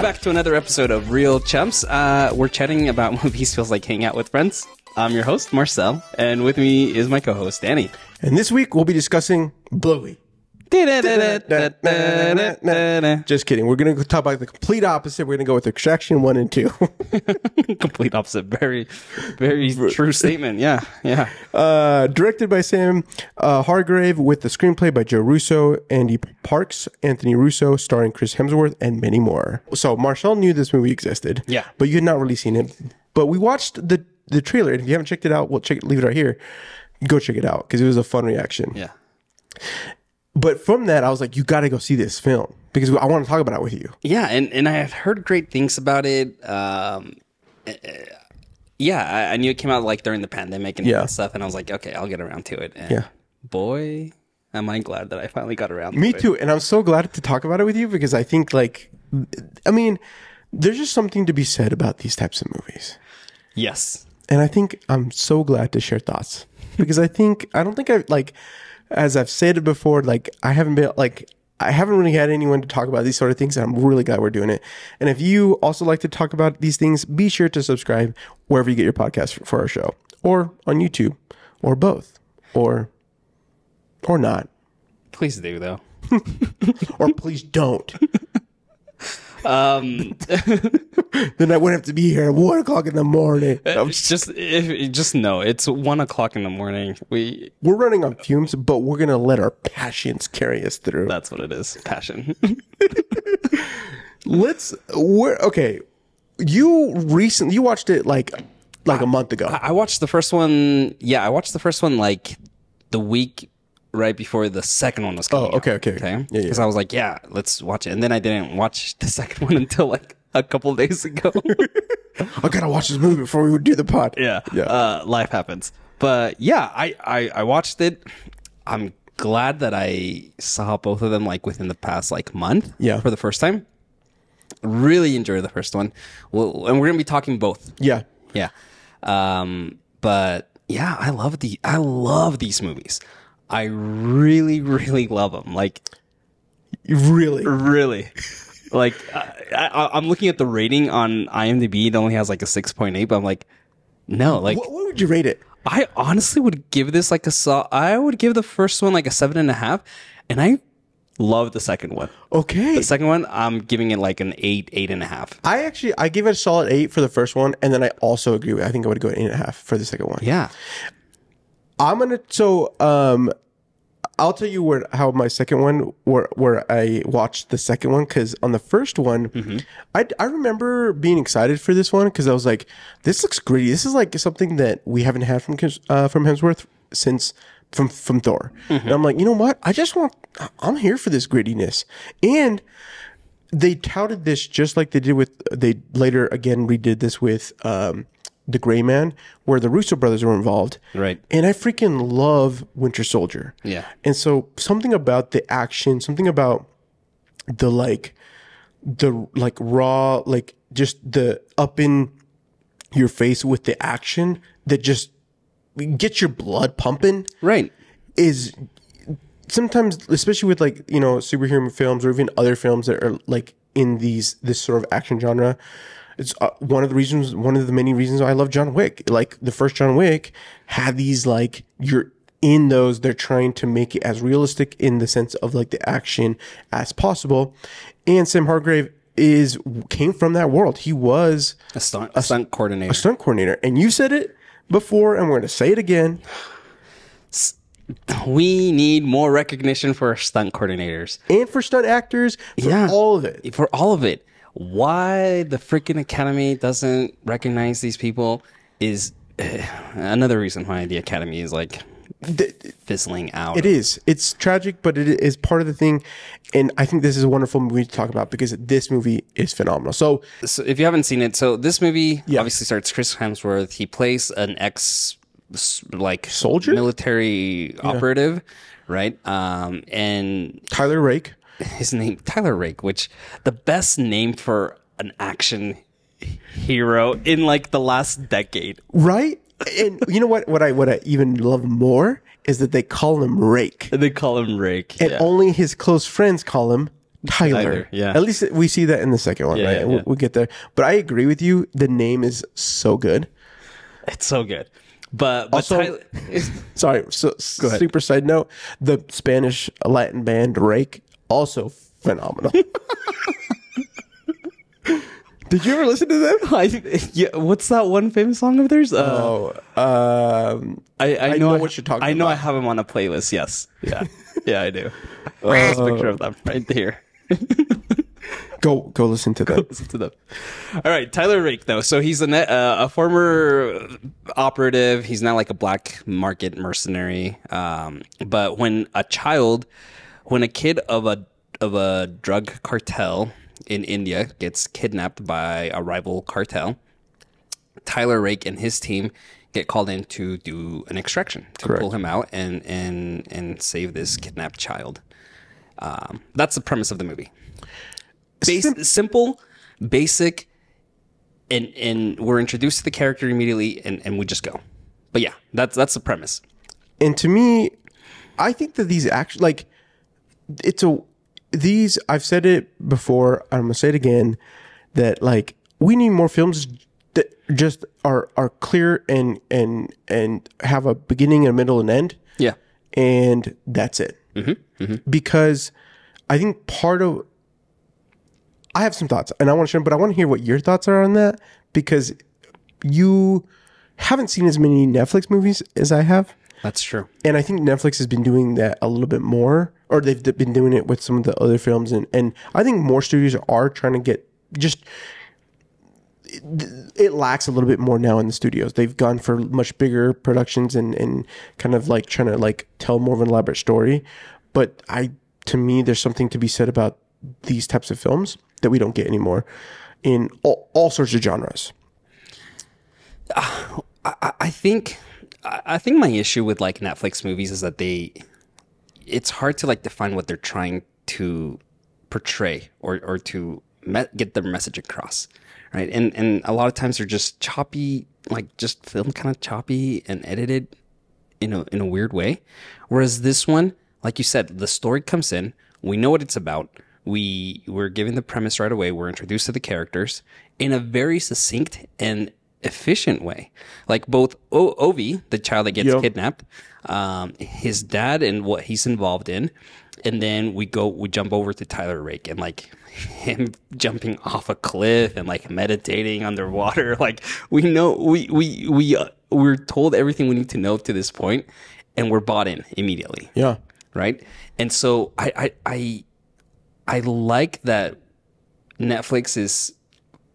welcome back to another episode of Reel Chums. Uh, we're chatting about movies feels like hanging out with friends. I'm your host, Marcel, and with me is my co-host, Danny. And this week we'll be discussing Bluey. Just kidding. We're going to talk about the complete opposite. We're going to go with Extraction 1 and 2. Complete opposite. Very, very true statement. Yeah, yeah. uh, directed by Sam uh, Hargrave with the screenplay by Joe Russo, Andy Parks, Anthony Russo, starring Chris Hemsworth, and many more. So Marcel knew this movie existed. Yeah. But you had not really seen it. But we watched the, the trailer. And if you haven't checked it out, we'll check it, leave it right here. Go check it out because it was a fun reaction. Yeah. But from that, I was like, you got to go see this film because I want to talk about it with you. Yeah, and, and I had heard great things about it. Um, uh, yeah, I, I knew it came out like during the pandemic and Yeah. stuff, and I was like, okay, I'll get around to it. And Yeah. boy, am I glad that I finally got around. Me to it. Me too. And I'm so glad to talk about it with you because I think, like, I mean, there's just something to be said about these types of movies. Yes. And I think I'm so glad to share thoughts because I think, I don't think I, like, as I've said it before, like, I haven't been, like, I haven't really had anyone to talk about these sort of things, and I'm really glad we're doing it. And if you also like to talk about these things, be sure to subscribe wherever you get your podcast for, for our show, or on YouTube, or both, or or not, Please do though. or please don't. Um, then I wouldn't have to be here at one o'clock in the morning. it's just if, just know it's one o'clock in the morning. We We're running on fumes, but we're gonna let our passions carry us through. that's what it is. Passion. Let's. We're okay. You recently you watched it like like a month ago. I watched the first one. Yeah, I watched the first one like the week right before the second one was coming. Oh, okay, out, okay. okay. Yeah, yeah. Because I was like, yeah, let's watch it, and then I didn't watch the second one until like a couple days ago. I gotta watch this movie before we do the pod. yeah, yeah. Uh, life happens, but yeah, I, I I watched it. I'm glad that I saw both of them like within the past like month. Yeah. for the first time. Really enjoyed the first one. Well, and we're gonna be talking both. yeah. Yeah. Um, but yeah, I love the I love these movies. I really, really love them. Like Really. really. like I, I, I'm looking at the rating on IMDb. It only has like a six point eight, but I'm like, no. Like What, what would you rate it? I honestly would give this like a so. I would give the first one like a seven and a half, and I love the second one. Okay. The second one, I'm giving it like an eight, eight and a half. I actually I give it a solid eight for the first one, and then I also agree with. I think I would go eight and a half for the second one. Yeah. I'm gonna so um I'll tell you where how my second one where where I watched the second one because on the first one I I remember being excited for this one because I was like this looks gritty. This is like something that we haven't had from uh, from Hemsworth since from from Thor. And I'm like you know what? I just want I'm here for this grittiness. And they touted this just like they did with they later again redid this with um the Gray Man, where the Russo brothers were involved. Right. And I freaking love Winter Soldier. Yeah. And so something about the action, something about the like the like raw, like just the up in your face with the action that just gets your blood pumping Right. is sometimes especially with like you know superhero films or even other films that are like in these this sort of action genre it's uh, one of the reasons one of the many reasons i love john wick like the first john wick had these like you're in those they're trying to make it as realistic in the sense of like the action as possible and sam hargrave is came from that world he was A stunt, a stunt coordinator. A stunt coordinator and you said it before and we're going to say it again we need more recognition for stunt coordinators. and for stunt actors for Yeah. all of it For all of it. Why the freaking Academy doesn't recognize these people is eh, another reason why the Academy is like fizzling out. It is. It's tragic, but it is part of the thing. And I think this is a wonderful movie to talk about because this movie is phenomenal. So, So if you haven't seen it, so this movie obviously starts Chris Hemsworth. He plays an ex like Soldier? military operative, right? Um, and Tyler Rake. His name Tyler Rake, which the best name for an action hero in like the last decade. Right? And you know what? What I what I even love more is that they call him Rake, They call him Rake. and yeah. only his close friends call him Tyler. Tyler, yeah. At least we see that in the second one, Yeah, right? yeah, We'll, yeah. we'll get there. But I agree with you. The name is so good. It's so good. But, but Also- Tyler, Sorry. So, super side note: the Spanish Latin band Rake also phenomenal. Did you ever listen to them? I, yeah, what's that one famous song of theirs? Uh, Oh, um, I, I, I know, know I- what you're talking I know I have them on a playlist. Yes. Yeah. Yeah, I do. There's a picture of them right there. go go listen to them. Listen to them. All right, Tyler Rake though. So he's a net, uh, a former operative. He's not like a black market mercenary. Um, but when a child, when a kid of a of a drug cartel in India gets kidnapped by a rival cartel, Tyler Rake and his team get called in to do an extraction to Correct. pull him out and and and save this kidnapped child. Um, that's the premise of the movie. Bas- simple, basic, and and we're introduced to the character immediately, and and we just go. But yeah, that's that's the premise. and to me, I think that these actually like it's a these I've said it before. I'm gonna say it again that like we need more films that just are are clear and and and have a beginning, and a middle, and end, Yeah, and that's it. Mm-hmm. Mm-hmm. Because I think part of I have some thoughts, and I want to share, but I want to hear what your thoughts are on that because you haven't seen as many Netflix movies as I have. That's true. And I think Netflix has been doing that a little bit more, or they've been doing it with some of the other films, and and I think more studios are trying to get just. It, it lacks a little bit more now in the studios. They've gone for much bigger productions and and kind of like trying to like tell more of an elaborate story. But I, to me, there's something to be said about these types of films that we don't get anymore in all, all sorts of genres. Uh, I, I think I think my issue with like Netflix movies is that they it's hard to like define what they're trying to portray or or to me- get their message across, right? And and a lot of times they're just choppy, like just filmed kind of choppy and edited in a in a weird way. Whereas this one, like you said, the story comes in, we know what it's about. We we're given the premise right away. We're introduced to the characters in a very succinct and efficient way. Like both o- Ovi, the child that gets Yep. kidnapped, um, his dad and what he's involved in, and then we go we jump over to Tyler Rake and like him jumping off a cliff and like meditating underwater. Like we know we we we uh, we're told everything we need to know to this point, and we're bought in immediately Yeah, right? And so I I I, I like that Netflix is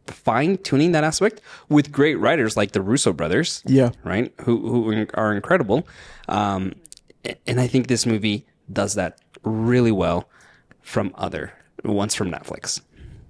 fine tuning that aspect with great writers like the Russo brothers, yeah. right? Who who are incredible, um, and I think this movie does that really well from other ones from Netflix.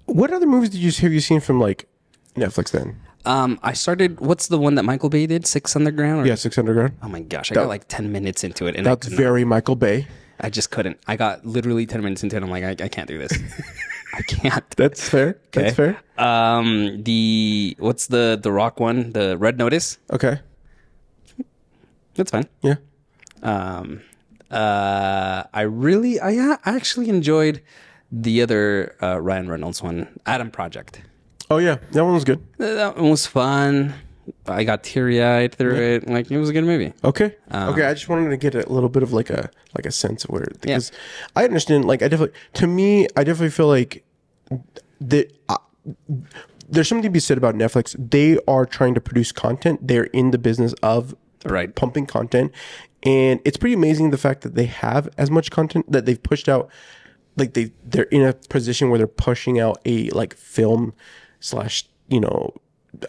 What other movies did you have you seen from like Netflix then? Um, I started. What's the one that Michael Bay did? Six Underground. Or, Yeah, Six Underground. Oh my gosh, I got like ten minutes into it, and That's very Michael Bay. I just couldn't. I got literally ten minutes into it. I'm like, I, I can't do this. I can't. That's fair. That's fair. Um, the what's the the Rock one? The Red Notice. Okay. That's fine. Yeah. Um, uh, I really, I, I actually enjoyed the other uh, Ryan Reynolds one, Adam Project. Oh yeah, that one was good. That one was fun. I got teary eyed through it. Like it was a good movie. Okay. okay. I just wanted to get a little bit of like a like a sense of where because I understand. Like I definitely, to me, I definitely feel like that. Uh, there's something to be said about Netflix. They are trying to produce content. They're in the business of Right. pumping content, and it's pretty amazing the fact that they have as much content that they've pushed out. Like they they're in a position where they're pushing out a like film slash you know.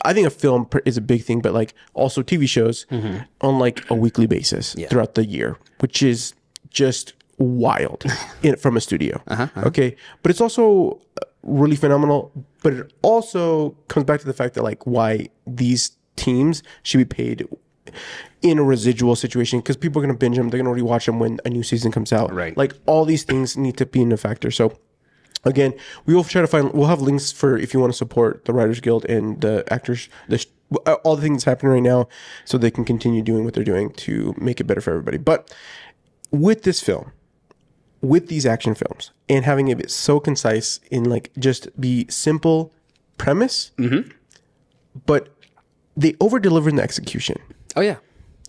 I think a film is a big thing, but like also TV shows mm-hmm. on like a weekly basis throughout the year, which is just wild in, from a studio. Uh-huh, uh-huh. Okay, but it's also uh, really phenomenal. But it also comes back to the fact that like why these teams should be paid in a residual situation because people are going to binge them. They're going to rewatch them when a new season comes out. Right. Like all these things need to be in a factor. So again, we will try to find. We'll have links for if you want to support the Writers Guild and the actors. The all the things happening right now, so they can continue doing what they're doing to make it better for everybody. But with this film, with these action films and having it so concise in like just be simple premise, mm-hmm. but they over deliver in the execution. Oh yeah.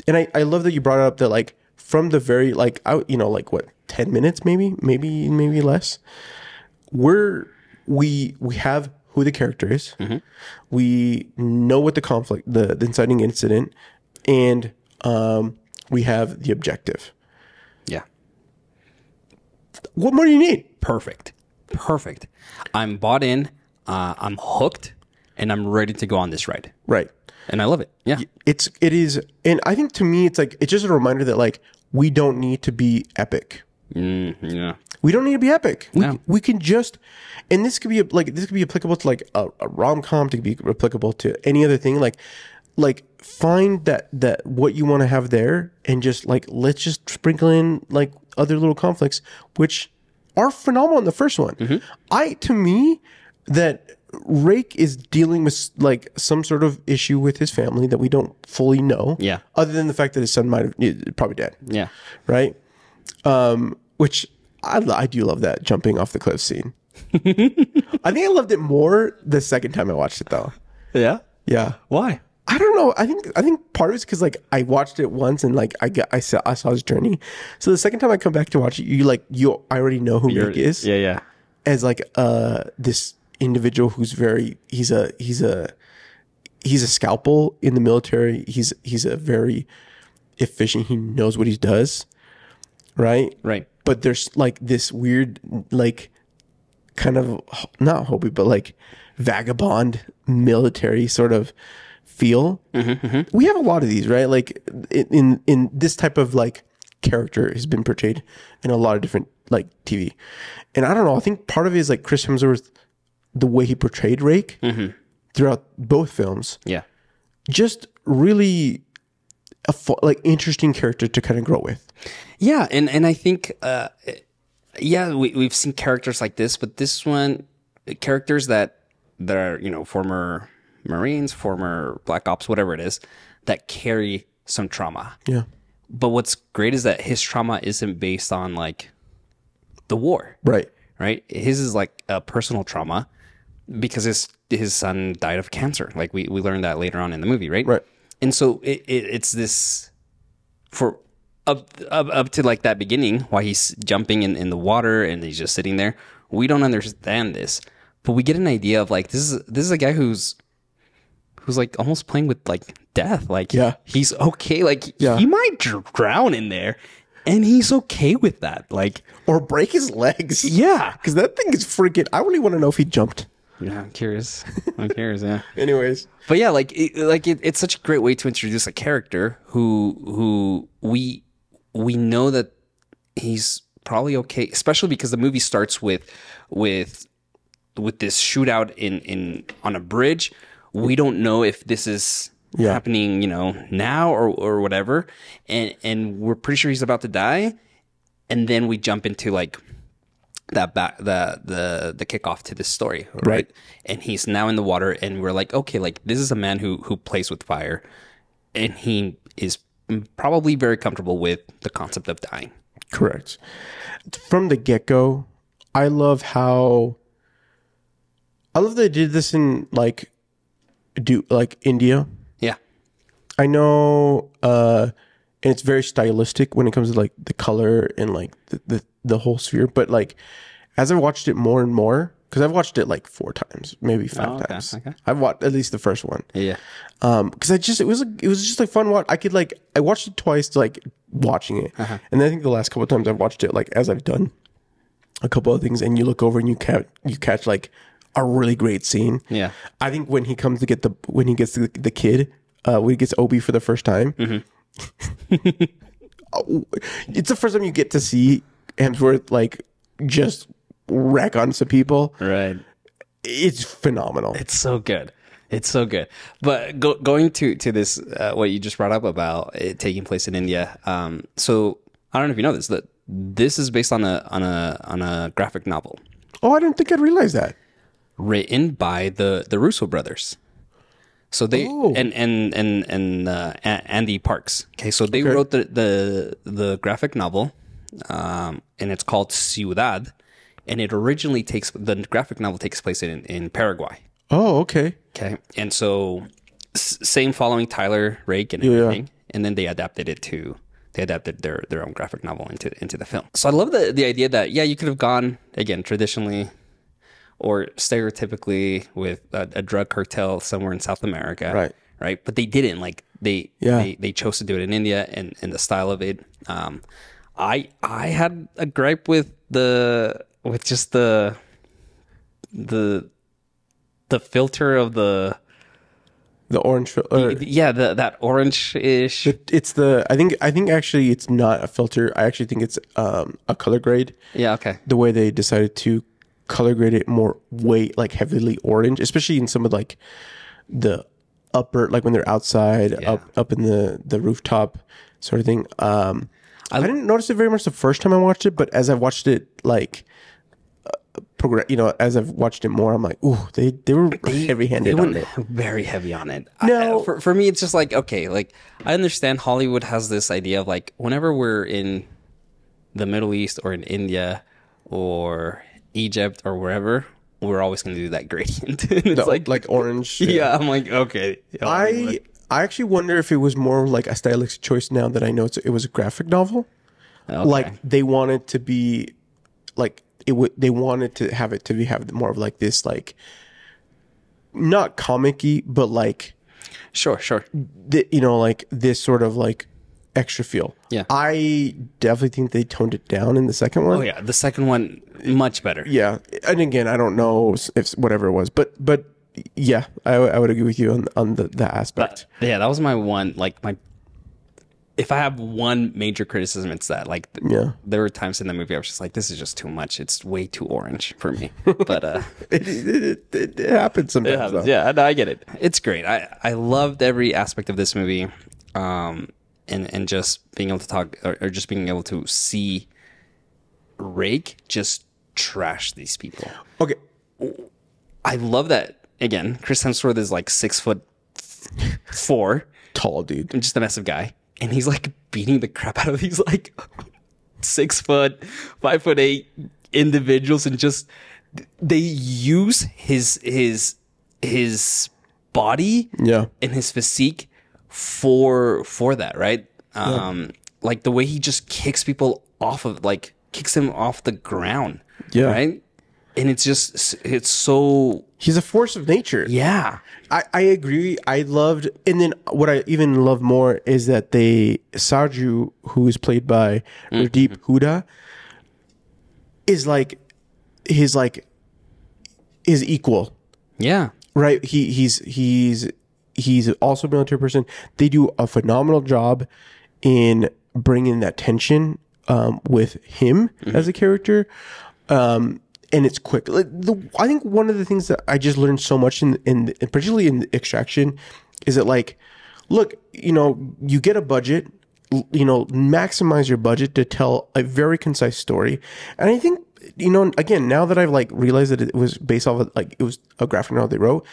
And I, I love that you brought up that like from the very like out you know like what ten minutes maybe maybe maybe less. We're we we have who the character is. We know what the conflict the, the inciting incident, and um, we have the objective. Yeah. What more do you need? Perfect. Perfect. I'm bought in. Uh, I'm hooked, and I'm ready to go on this ride. Right. And I love it. Yeah. It's it is, and I think to me it's like it's just a reminder that like we don't need to be epic. Mm, yeah. We don't need to be epic. We, No. we can just, and this could be like this could be applicable to like a, a rom com. To be applicable to any other thing. Like, like find that that what you want to have there, and just like let's just sprinkle in like other little conflicts, which are phenomenal in the first one. Mm-hmm. I to me that Rake is dealing with like some sort of issue with his family that we don't fully know. Yeah. Other than the fact that his son might have eh, probably dead Yeah. right? Um, which I, I do love that jumping off the cliff scene. I think I loved it more the second time I watched it though. Yeah. Yeah, Why? I don't know. I think I think part of it's because like I watched it once and like I got I saw I saw his journey. So the second time I come back to watch it, you like you I already know who Rick is Yeah. Yeah. as like uh this individual who's very he's a he's a he's a scalpel in the military. He's he's a very efficient. He knows what he does, right? Right. But there's like this weird like kind of not hobby, but like vagabond military sort of feel. Mm-hmm, mm-hmm. We have a lot of these, right? Like in in, in this type of like character has been portrayed in a lot of different like TV, and I don't know. I think part of it is like Chris Hemsworth, the way he portrayed Rake mm-hmm. throughout both films, Yeah. just really a like interesting character to kind of grow with. Yeah, and and I think, uh, yeah, we we've seen characters like this, but this one, characters that that are you know former Marines, former Black Ops, whatever it is, that carry some trauma. Yeah, But what's great is that his trauma isn't based on like the war, right. right? His is like a personal trauma because his his son died of cancer. Like we we learned that later on in the movie, right? Right. And so it, it it's this for up, up up to like that beginning why he's jumping in in the water and he's just sitting there. We don't understand this, but we get an idea of like this is this is a guy who's who's like almost playing with like death. Like Yeah. he's okay. Like Yeah. he might dr- drown in there, and he's okay with that. Like Or break his legs. yeah, Because that thing is freaking. I really want to know if he jumped. Yeah. I'm curious. I'm curious. Yeah. Anyways, But yeah, like it, like it, it's such a great way to introduce a character who who we we know that he's probably okay, especially because the movie starts with with with this shootout in in on a bridge. We don't know if this is Yeah. happening, you know, now or or whatever, and and we're pretty sure he's about to die, and then we jump into like that back the the the kickoff to this story right? Right. and he's now in the water and we're like okay like this is a man who who plays with fire and he is probably very comfortable with the concept of dying correct. From the get go, I love how. I love they did this in like, do like India. yeah I know, uh, and it's very stylistic when it comes to like the color and like the, the, the whole sphere. But like, as I watched it more and more, because I've watched it like four times, maybe five okay, times. okay. I've watched at least the first one. yeah Um, because I just it was it was just like fun watch. I could like I watched it twice, like watching it, Uh-huh. and then I think the last couple of times I've watched it, like as I've done a couple of things, and you look over and you catch you catch like a really great scene. yeah I think when he comes to get the when he gets the, the kid, uh, when he gets Ovi for the first time, Oh, it's the first time you get to see Hemsworth like just wreck on some people. right It's phenomenal. it's so good it's so good but go, going to to this uh, what you just brought up about it taking place in india um so i don't know if you know this that this is based on a on a on a graphic novel Oh, I didn't think I'd realize that. written by the the Russo brothers. So they Oh. and and and and uh, Andy Parks. Okay, so they wrote the the the graphic novel, um, and it's called Ciudad, and it originally takes the graphic novel takes place in in Paraguay. Oh, okay. Okay, and so s- same following Tyler Rake and Yeah. everything, and then they adapted it to they adapted their their own graphic novel into into the film. So I love the the idea that yeah, you could have gone again traditionally or stereotypically with a, a drug cartel somewhere in South America, Right. Right, but they didn't like they Yeah. they, they chose to do it in India and and the style of it. Um, I I had a gripe with the with just the the the filter of the The orange. Or, yeah the that orange ish it's the. I think. I think actually, it's not a filter. I actually think it's um, a color grade. yeah okay The way they decided to color graded more weight, like heavily orange, especially in some of like the upper, like when they're outside, up up in the the rooftop sort of thing. Um, I, didn't notice it very much the first time I watched it, but as I watched it, like. Uh, progress, you know, as I've watched it more, I'm like, ooh, they they were heavy they handed on it. very heavy on it. No. I, for for me, it's just like okay, like I understand Hollywood has this idea of like whenever we're in the Middle East or in India or Egypt or wherever, we're always going to do that gradient. It's like like, like orange. yeah, I'm like okay. I I actually wonder if it was more like a stylistic choice now that I know it's, it was a graphic novel. Okay. Like they wanted to be like it would they wanted to have it to be have more of like this like not comic-y but like sure, sure. the, you know like this sort of like extra feel. Yeah. I definitely think they toned it down in the second one. Oh yeah, the second one much better. Yeah, and again, I don't know if whatever it was, but but yeah, I, I would agree with you on on the that aspect. Yeah, that was my one. Like my, if I have one major criticism, it's that. Like, Yeah. there were times in the movie I was just like, this is just too much. It's way too orange for me. But uh, It, it, it, it, it happens sometimes. though. yeah, no, I get it. It's great. I I loved every aspect of this movie, um, and and just being able to talk or, or just being able to see Rake just trash these people. Okay. I love that. Again, Chris Hemsworth is like six foot four. Tall dude. And just a massive guy, and he's like beating the crap out of these like six foot, five foot eight individuals, and just they use his his his body Yeah. and his physique for for that, right? Um, like the way he just kicks people off of like kicks them off the ground, Yeah. right? And it's just it's so He's a force of nature. yeah, I, I agree. I loved, and then what I even love more is that they Saju, who is played by Randeep Hooda, is like his like his equal, yeah, right? He he's he's he's also a military person. They do a phenomenal job in bringing that tension um, with him as a character. Um, and it's quick. Like the, I think one of the things that I just learned so much in, in, in particularly in extraction, is that like, look, you know, you get a budget, you know, maximize your budget to tell a very concise story, and I think you know, again, now that I've like realized that it was based off of like it was a graphic novel they wrote,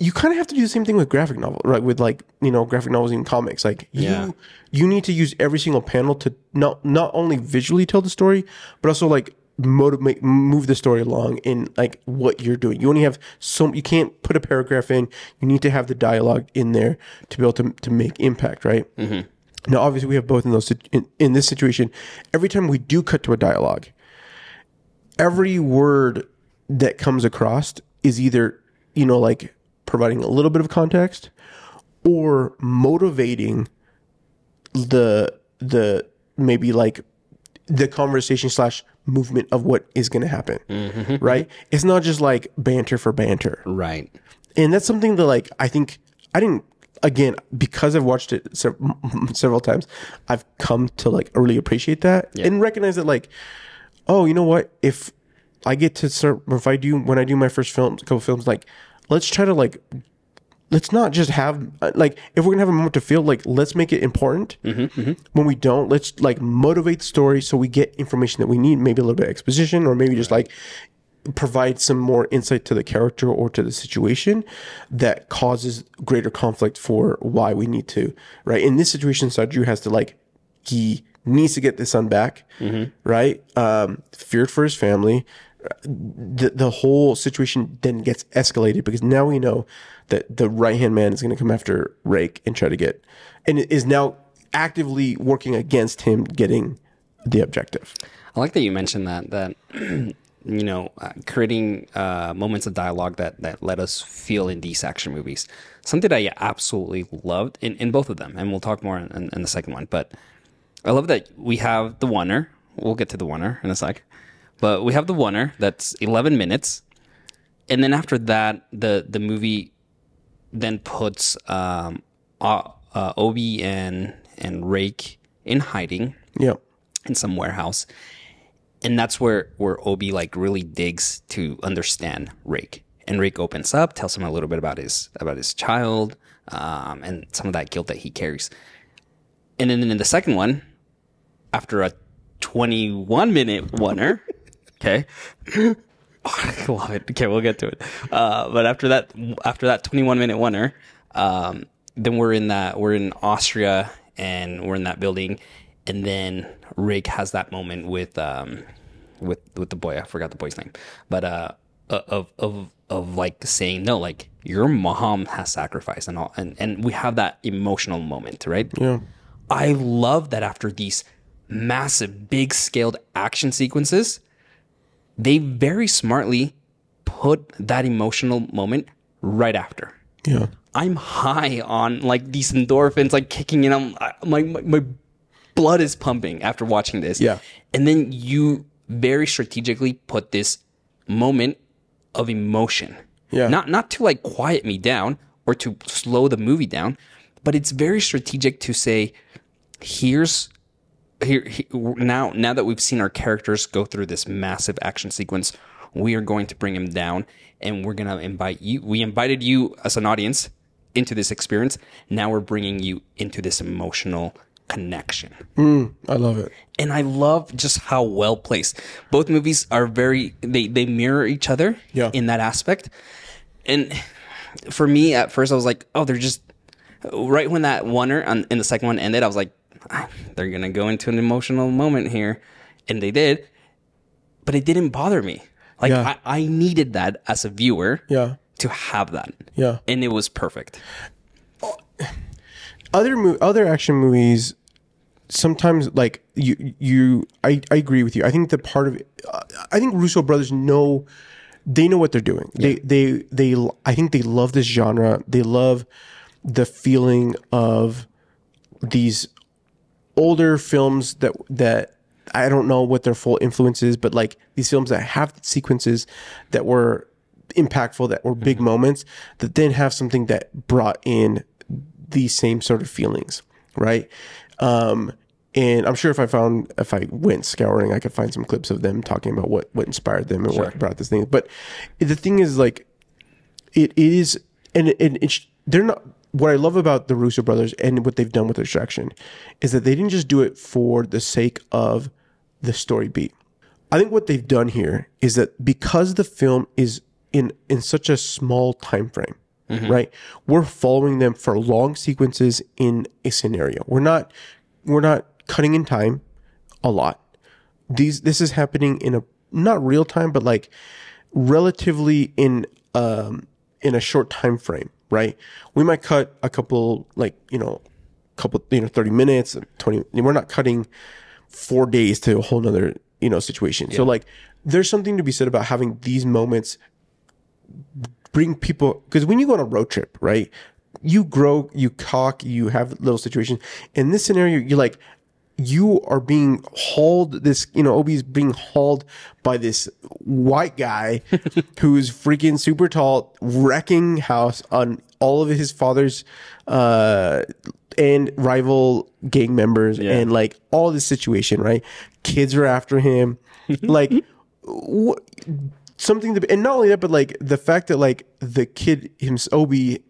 you kind of have to do the same thing with graphic novel, right? With like you know graphic novels and comics. Like Yeah. you you need to use every single panel to not not only visually tell the story, but also like motivate move the story along in like what you're doing. You only have so you can't put a paragraph in. You need to have the dialogue in there to be able to to make impact, right? Mm-hmm. Now, obviously, we have both in those in, in this situation. Every time we do cut to a dialogue, every word that comes across is either you know like providing a little bit of context or motivating the the maybe like the conversation slash movement of what is going to happen mm-hmm. right? It's not just like banter for banter. Right. and that's something that like i think i didn't again because i've watched it sev- several times i've come to like really appreciate that and recognize that like oh you know what? If i get to start if i do when i do my first films couple films like let's try to like let's not just have uh, like if we're gonna have a moment to feel like let's make it important when we don't let's like motivate the story so we get information that we need maybe a little bit of exposition or maybe just like provide some more insight to the character or to the situation that causes greater conflict for why we need to right in this situation Saju has to like he needs to get the son back, right? Um, feared for his family. The the whole situation then gets escalated because now we know that the right hand man is going to come after Rake and try to get, and is now actively working against him getting the objective. I like that you mentioned that that you know uh, creating uh, moments of dialogue that that let us feel in these action movies. Something that I absolutely loved in, in both of them, and we'll talk more in, in, in the second one. But I love that we have the oneer. We'll get to the oneer in a sec, but we have the oneer that's eleven minutes, and then after that, the the movie then puts um, uh, uh, Ovi and and Rake in hiding Yeah. in some warehouse. And that's where where Ovi like really digs to understand Rake. And Rake opens up, tells him a little bit about his about his child, um, and some of that guilt that he carries. And then in the second one, after a 21 minute oneer, okay. Love it. Okay, we'll get to it. Uh, but after that, after that 21 minute oneer, um, then we're in that we're in Austria and we're in that building, and then Rick has that moment with um, with with the boy. I forgot the boy's name, but uh, of of of like saying no, like your mom has sacrificed and all, and and we have that emotional moment, right? Yeah. I love that after these massive, big scaled action sequences, they very smartly put that emotional moment right after. Yeah. I'm high on like these endorphins, like kicking in. I'm I- my, my my blood is pumping after watching this. Yeah. and then you very strategically put this moment of emotion. Yeah. not not to like quiet me down or to slow the movie down, but it's very strategic to say, here's here, he- now now that we've seen our characters go through this massive action sequence we are going to bring him down and we're going to invite you we invited you as an audience into this experience now we're bringing you into this emotional connection mm, I love it. and i love just how well placed both movies are very they they mirror each other Yeah. in that aspect and for me at first i was like oh they're just right when that oneer in the second one ended i was like "Ah, they're gonna go into an emotional moment here. And they did. But it didn't bother me. Like Yeah. I, I needed that as a viewer Yeah. to have that. Yeah. and it was perfect. Other mo- other action movies sometimes like you you I, I agree with you. I think the part of uh, i think russo brothers know they know what they're doing. They they they i think they love this genre. They love the feeling of these older films that that I don't know what their full influence is, but like these films that have sequences that were impactful, that were big moments, that then have something that brought in these same sort of feelings, right? Um, and I'm sure if I found if I went scouring, I could find some clips of them talking about what what inspired them and what brought this thing. But the thing is, like, it is and it, and it's they're not what I love about the Russo brothers and what they've done with Extraction is that they didn't just do it for the sake of the story beat. I think what they've done here is that because the film is in in such a small time frame, right? We're following them for long sequences in a scenario. We're not we're not cutting in time a lot. These this is happening in a not real time, but like relatively in um in a short time frame, right? We might cut a couple like, you know, couple you know 30 minutes, 20 we're not cutting 4 days to a whole nother, you know, situation. So like there's something to be said about having these moments bring people because when you go on a road trip, right? You grow, you talk, you have little situations. In this scenario, you're like, you are being hauled. This, you know, Ovi's being hauled by this white guy who's freaking super tall, wrecking house on all of his father's uh and rival gang members and like all this situation, right? Kids are after him, like. something to and not only that but like the fact that like the kid himself ovi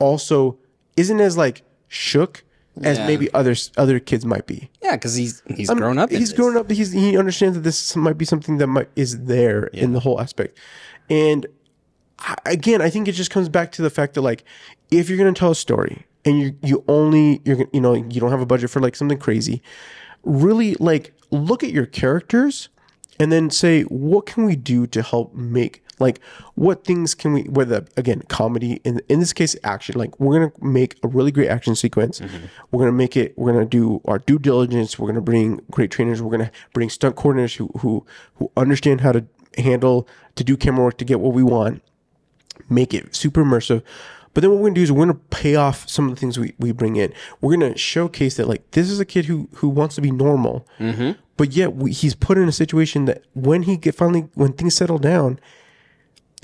also isn't as like shook as Yeah. maybe others other kids might be yeah because he's he's um, grown up in he's this. grown up he's he understands that this might be something that might is there in the whole aspect and I- again i think it just comes back to the fact that like if you're going to tell a story and you you only you're gonna- you know you don't have a budget for like something crazy, really like look at your characters and then say what can we do to help make like what things can we whether again comedy in in this case action like we're gonna make a really great action sequence. Mm-hmm. We're gonna make it we're gonna do our due diligence. We're gonna bring great trainers. We're gonna bring stunt coordinators who who who understand how to handle to do camera work to get what we want make it super immersive. But then what we're gonna do is we're gonna pay off some of the things we, we bring in. We're gonna showcase that like this is a kid who who wants to be normal, mm-hmm. but yet we, he's put in a situation that when he get finally when things settle down,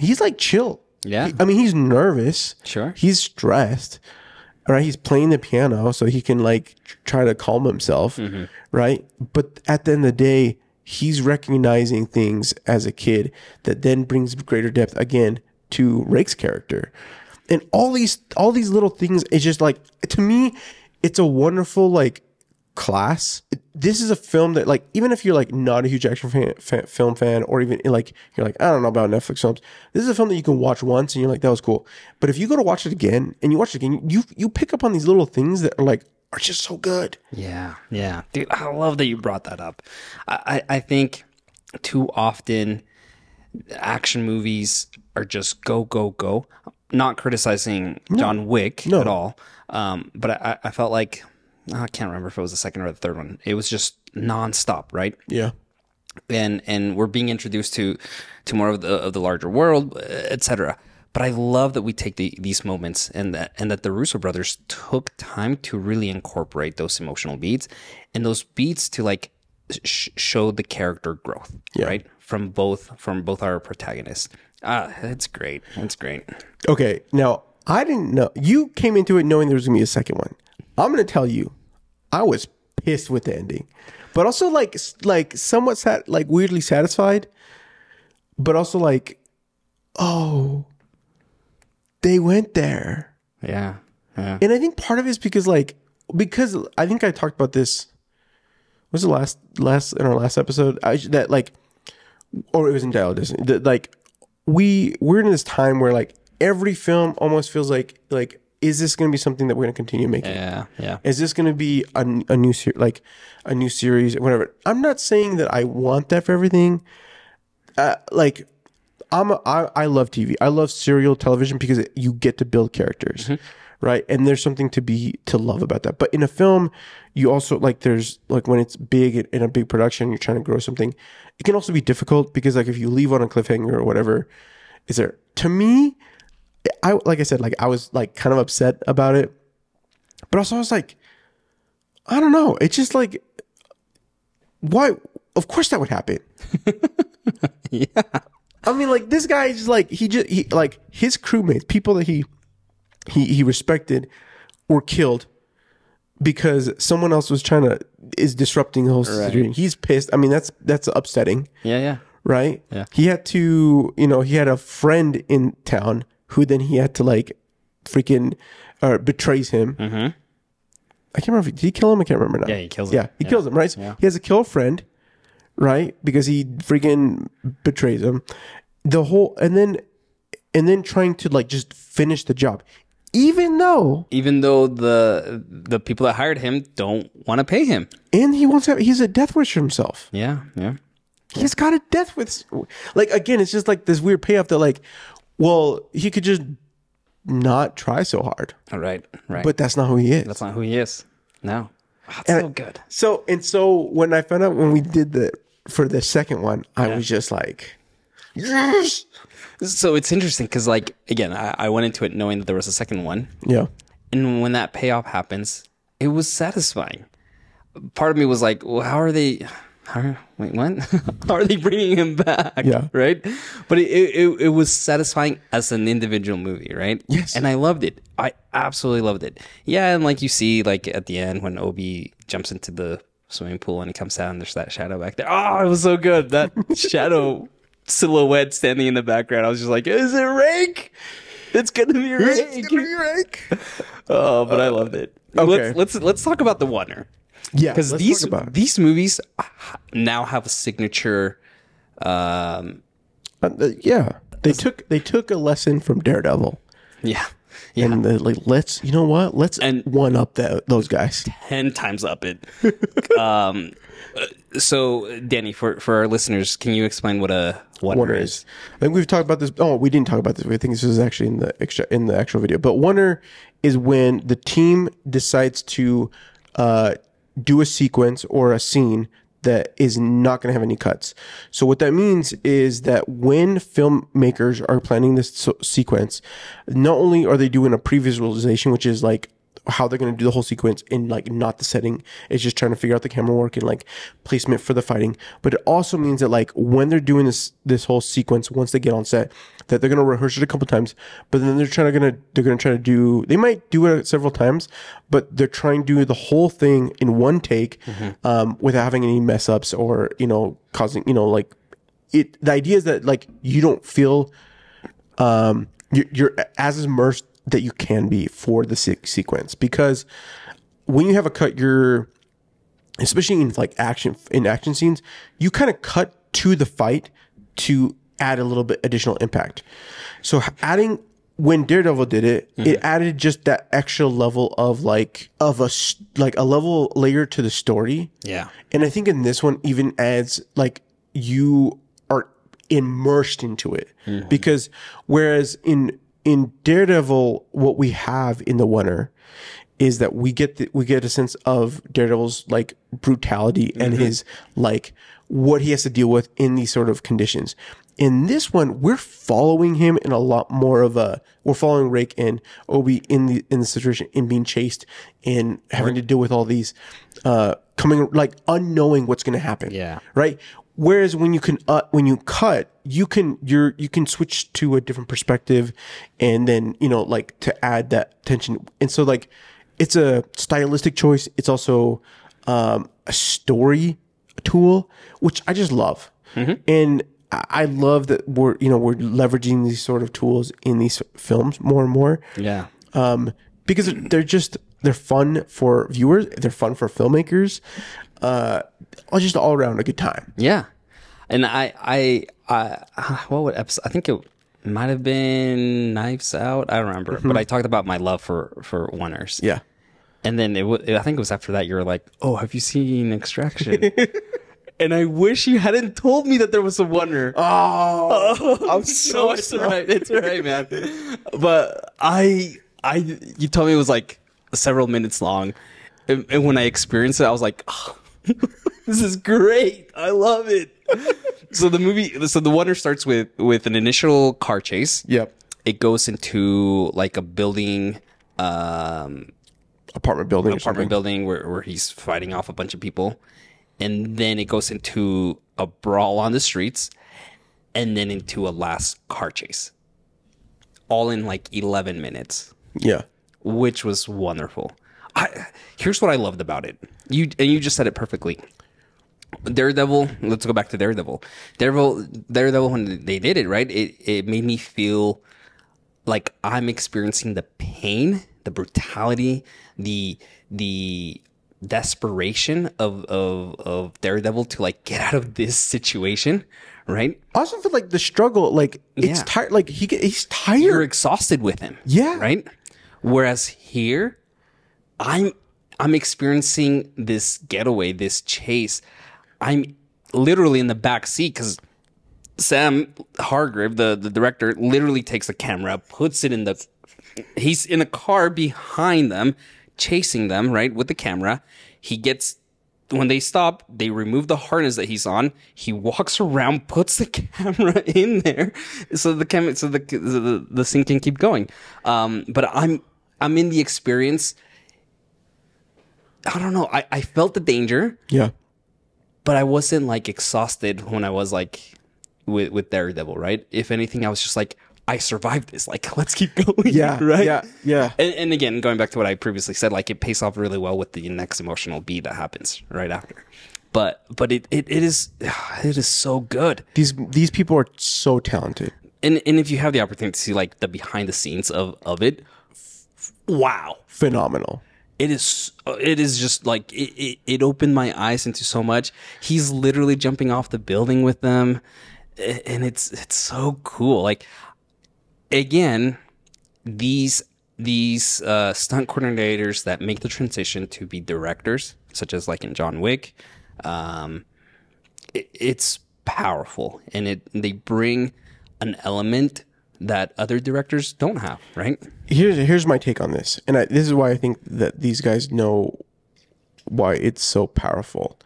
he's like chill. Yeah. He- I mean he's nervous. Sure. He's stressed. Right. He's playing the piano so he can like try to calm himself. Mm-hmm. Right. But at the end of the day, he's recognizing things as a kid that then brings greater depth again to Rake's character. And all these all these little things it's just like to me it's a wonderful like class. This is a film that like even if you're like not a huge action fan, fa- film fan or even like you're like I don't know about Netflix films. This is a film that you can watch once and you're like that was cool. But if you go to watch it again and you watch it again, you you pick up on these little things that are like are just so good. Yeah, yeah, dude. I love that you brought that up. I, I I think too often action movies are just go go go. Not criticizing John Wick at all, um, but I, I felt like I can't remember if it was the second or the third one. It was just nonstop, right? Yeah. and and we're being introduced to to more of the of the larger world, etc. But I love that we take the, these moments and that and that the Russo brothers took time to really incorporate those emotional beats and those beats to like sh- show the character growth, right? From both from both our protagonists. Ah, that's great. That's great. Okay, now I didn't know you came into it knowing there was gonna be a second one. I'm gonna tell you, I was pissed with the ending, but also like like somewhat sat like weirdly satisfied, but also like, oh, they went there, Yeah. Yeah. and I think part of it is because like because I think I talked about this. Was the last last in our last episode I, that like, or it was in Dial Disney that like we we're in this time where like every film almost feels like like is this going to be something that we're going to continue making? Yeah. Yeah. Is this going to be a, a new ser- like a new series or whatever? I'm not saying that I want that for everything. Uh, like I'm a, I, I love TV. I love serial television because it, you get to build characters, right? And there's something to be to love about that. But in a film, you also like there's like when it's big in- in a big production, you're trying to grow something. It can also be difficult because like if you leave on a cliffhanger or whatever, is there to me? I like I said like I was like kind of upset about it, but also I was like, I don't know. It's just like why? Of course that would happen. Yeah. I mean, like this guy is like he just he like his crewmates, people that he he he respected, were killed because someone else was trying to is disrupting the whole situation. He's pissed. I mean, that's that's upsetting, Yeah. Yeah. right? Yeah. He had to, you know, he had a friend in town who then he had to like freaking uh, betrays him. Mm-hmm. I can't remember. If, did he kill him? I can't remember now. Yeah, he kills him. Yeah, he kills him. Right. So He has a kill friend, right? Because he freaking betrays him. The whole and then and then trying to like just finish the job, even though Even though the the people that hired him don't want to pay him. and he wants to. Have, he's a death wish himself. Yeah. Yeah. He's got a death wish. Like again, it's just like this weird payoff that like, well, he could just not try so hard, All right. Right. but that's not who he is. That's not who he is. No. Oh, that's And so good. So and so when I found out when we did the for the second one, I was just like, yes, So it's interesting because, like, again, I, I went into it knowing that there was a second one, yeah, and when that payoff happens, it was satisfying. Part of me was like, "Well, how are they? How, wait, what? are they bringing him back? Yeah. right." But it, it it was satisfying as an individual movie, right? Yes. and I loved it. I absolutely loved it. Yeah, and like you see, like at the end when Ovi jumps into the swimming pool and he comes out and there's that shadow back there. Oh, it was so good. That shadow silhouette standing in the background. I was just like, is it Rake? It's gonna be Rake. It's gonna be Rake. Oh, but I loved it. Okay. Let's let's let's talk about the oneer yeah. because these talk about it. these movies now have a signature. Um, Uh, yeah, they took they took a lesson from Daredevil. yeah, yeah. and they're like let's you know what let's And- one up that those guys. 10 times up it. um, uh, so, Danny, for, for our listeners, can you explain what a oneer, Oneer is? is. I think we've talked about this. Oh, we didn't talk about this. I think this is actually in the extra in the actual video. But oneer is when the team decides to uh, do a sequence or a scene that is not going to have any cuts. So what that means is that when filmmakers are planning this so- sequence, not only are they doing a pre-visualization, which is like how they're going to do the whole sequence in like not the setting. It's just trying to figure out the camera work and like placement for the fighting. But it also means that like when they're doing this this whole sequence once they get on set that they're going to rehearse it a couple times but then they're trying to gonna they're going to try to do they might do it several times but they're trying to do the whole thing in one take um, without having any mess ups or you know causing you know like it the idea is that like you don't feel um, you're, you're as immersed that you can be for the se- sequence because when you have a cut, you're especially in like action in action scenes, you kind of cut to the fight to add a little bit additional impact. So adding when Daredevil did it, mm-hmm. it added just that extra level of like of a like a level layer to the story. Yeah. And I think in this one even adds like you are immersed into it mm-hmm. because whereas in in Daredevil what we have in the winter is that we get the, we get a sense of Daredevil's like brutality and his like what he has to deal with in these sort of conditions. In this one, we're following him in a lot more of a we're following Rake and Ovi in the in the situation in being chased and having to deal with all these uh coming like unknowing what's going to happen. Yeah. Right? Whereas when you can uh, when you cut, you can you're you can switch to a different perspective, and then you know like to add that tension. And so like it's a stylistic choice. It's also um, a story tool, which I just love. And I I love that we're you know we're leveraging these sort of tools in these films more and more Yeah. um, because they're just they're fun for viewers, they're fun for filmmakers, uh, just all around a good time. Yeah. And I, I, I, what would episode? I think it might have been Knives Out. I don't remember, but I talked about my love for for oneers. Yeah, And then it, w- I think it was after that you were like, "Oh, have you seen Extraction?" and I wish you hadn't told me that there was a oneer. Oh, I'm so no, it's all right. It's right, man. But I, I, you told me it was like several minutes long, and, and when I experienced it, I was like, oh, "This is great. I love it." so the movie, so the oneer starts with with an initial car chase. Yep. It goes into like a building. Um, Apartment building. apartment something. building where, where he's fighting off a bunch of people. And then it goes into a brawl on the streets and then into a last car chase. All in like 11 minutes, Yeah. which was wonderful. I, here's what I loved about it. You and you just said it perfectly. Daredevil, let's go back to Daredevil. Daredevil Daredevil when they did it, right? It it made me feel like I'm experiencing the pain, the brutality, the the desperation of of of Daredevil to like get out of this situation, right? I also feel like the struggle, like it's Yeah. tired. Like he get, he's You're tired. exhausted with him. Yeah. Right? Whereas here, I'm I'm experiencing this getaway, this chase. I'm literally in the back seat because Sam Hargrave, the, the director, literally takes the camera, puts it in the he's in a car behind them, chasing them, right, with the camera. He gets when they stop, they remove the harness that he's on. He walks around, puts the camera in there, so the camera, so the the, the scene can keep going. Um, but I'm I'm in the experience. I don't know. I, I felt the danger, yeah. but I wasn't like exhausted when I was like with with Daredevil. Right? If anything, I was just like, I survived this. Like, let's keep going. Yeah. right. Yeah. Yeah. And, and again, going back to what I previously said, like it pays off really well with the next emotional beat that happens right after. But but it, it, it is it is so good. These these people are so talented. And and if you have the opportunity to see like the behind the scenes of of it, wow. Phenomenal. It is it is just like it, it, it opened my eyes into so much. He's literally jumping off the building with them and it's it's so cool. Like again, these these uh, stunt coordinators that make the transition to be directors, such as like in John Wick, um, it, it's powerful, and it they bring an element that other directors don't have, right? Here's here's my take on this, and I, this is why I think that these guys know why it's so powerful.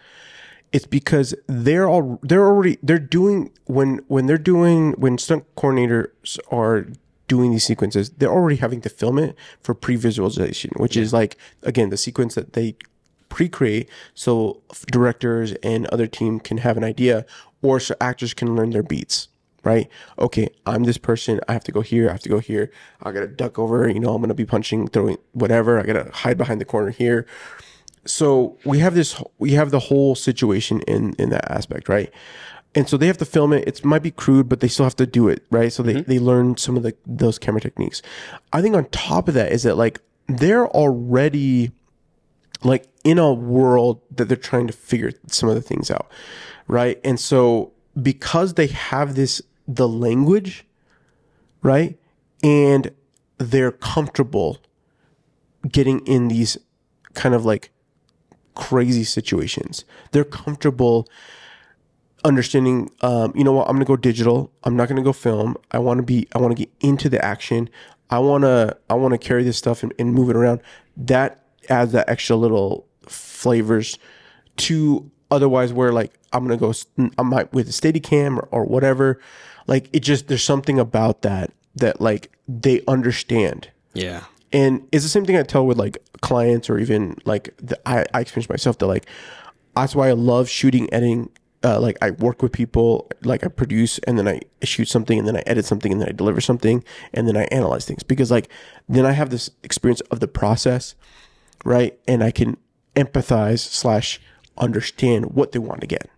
It's because they're all they're already they're doing when when they're doing when stunt coordinators are doing these sequences, they're already having to film it for pre-visualization, which is like again the sequence that they pre-create so directors and other team can have an idea or so actors can learn their beats right? Okay, I'm this person. I have to go here. I have to go here. I gotta duck over. You know, I'm gonna be punching, throwing, whatever. I gotta hide behind the corner here. So we have this. We have the whole situation in in that aspect, right? And so they have to film it. It might be crude, but they still have to do it, right? So they, mm-hmm. they learn some of the those camera techniques. I think on top of that is that like they're already like in a world that they're trying to figure some of the things out, right? And so because they have this the language, right? And they're comfortable getting in these kind of like crazy situations. They're comfortable understanding um, you know what? I'm gonna go digital. I'm not gonna go film. I want to be i want to get into the action. I want to i want to carry this stuff and, and move it around. That adds that extra little flavors to otherwise where like i'm gonna go i might with a steady cam or, or whatever like it just there's something about that that like they understand Yeah. and it's the same thing I tell with like clients or even like the, I, I experience myself that like that's why I love shooting, editing. Uh, like I work with people, like I produce and then I shoot something and then I edit something and then I deliver something and then I analyze things because like then I have this experience of the process, right? And I can empathize slash understand what they want to get.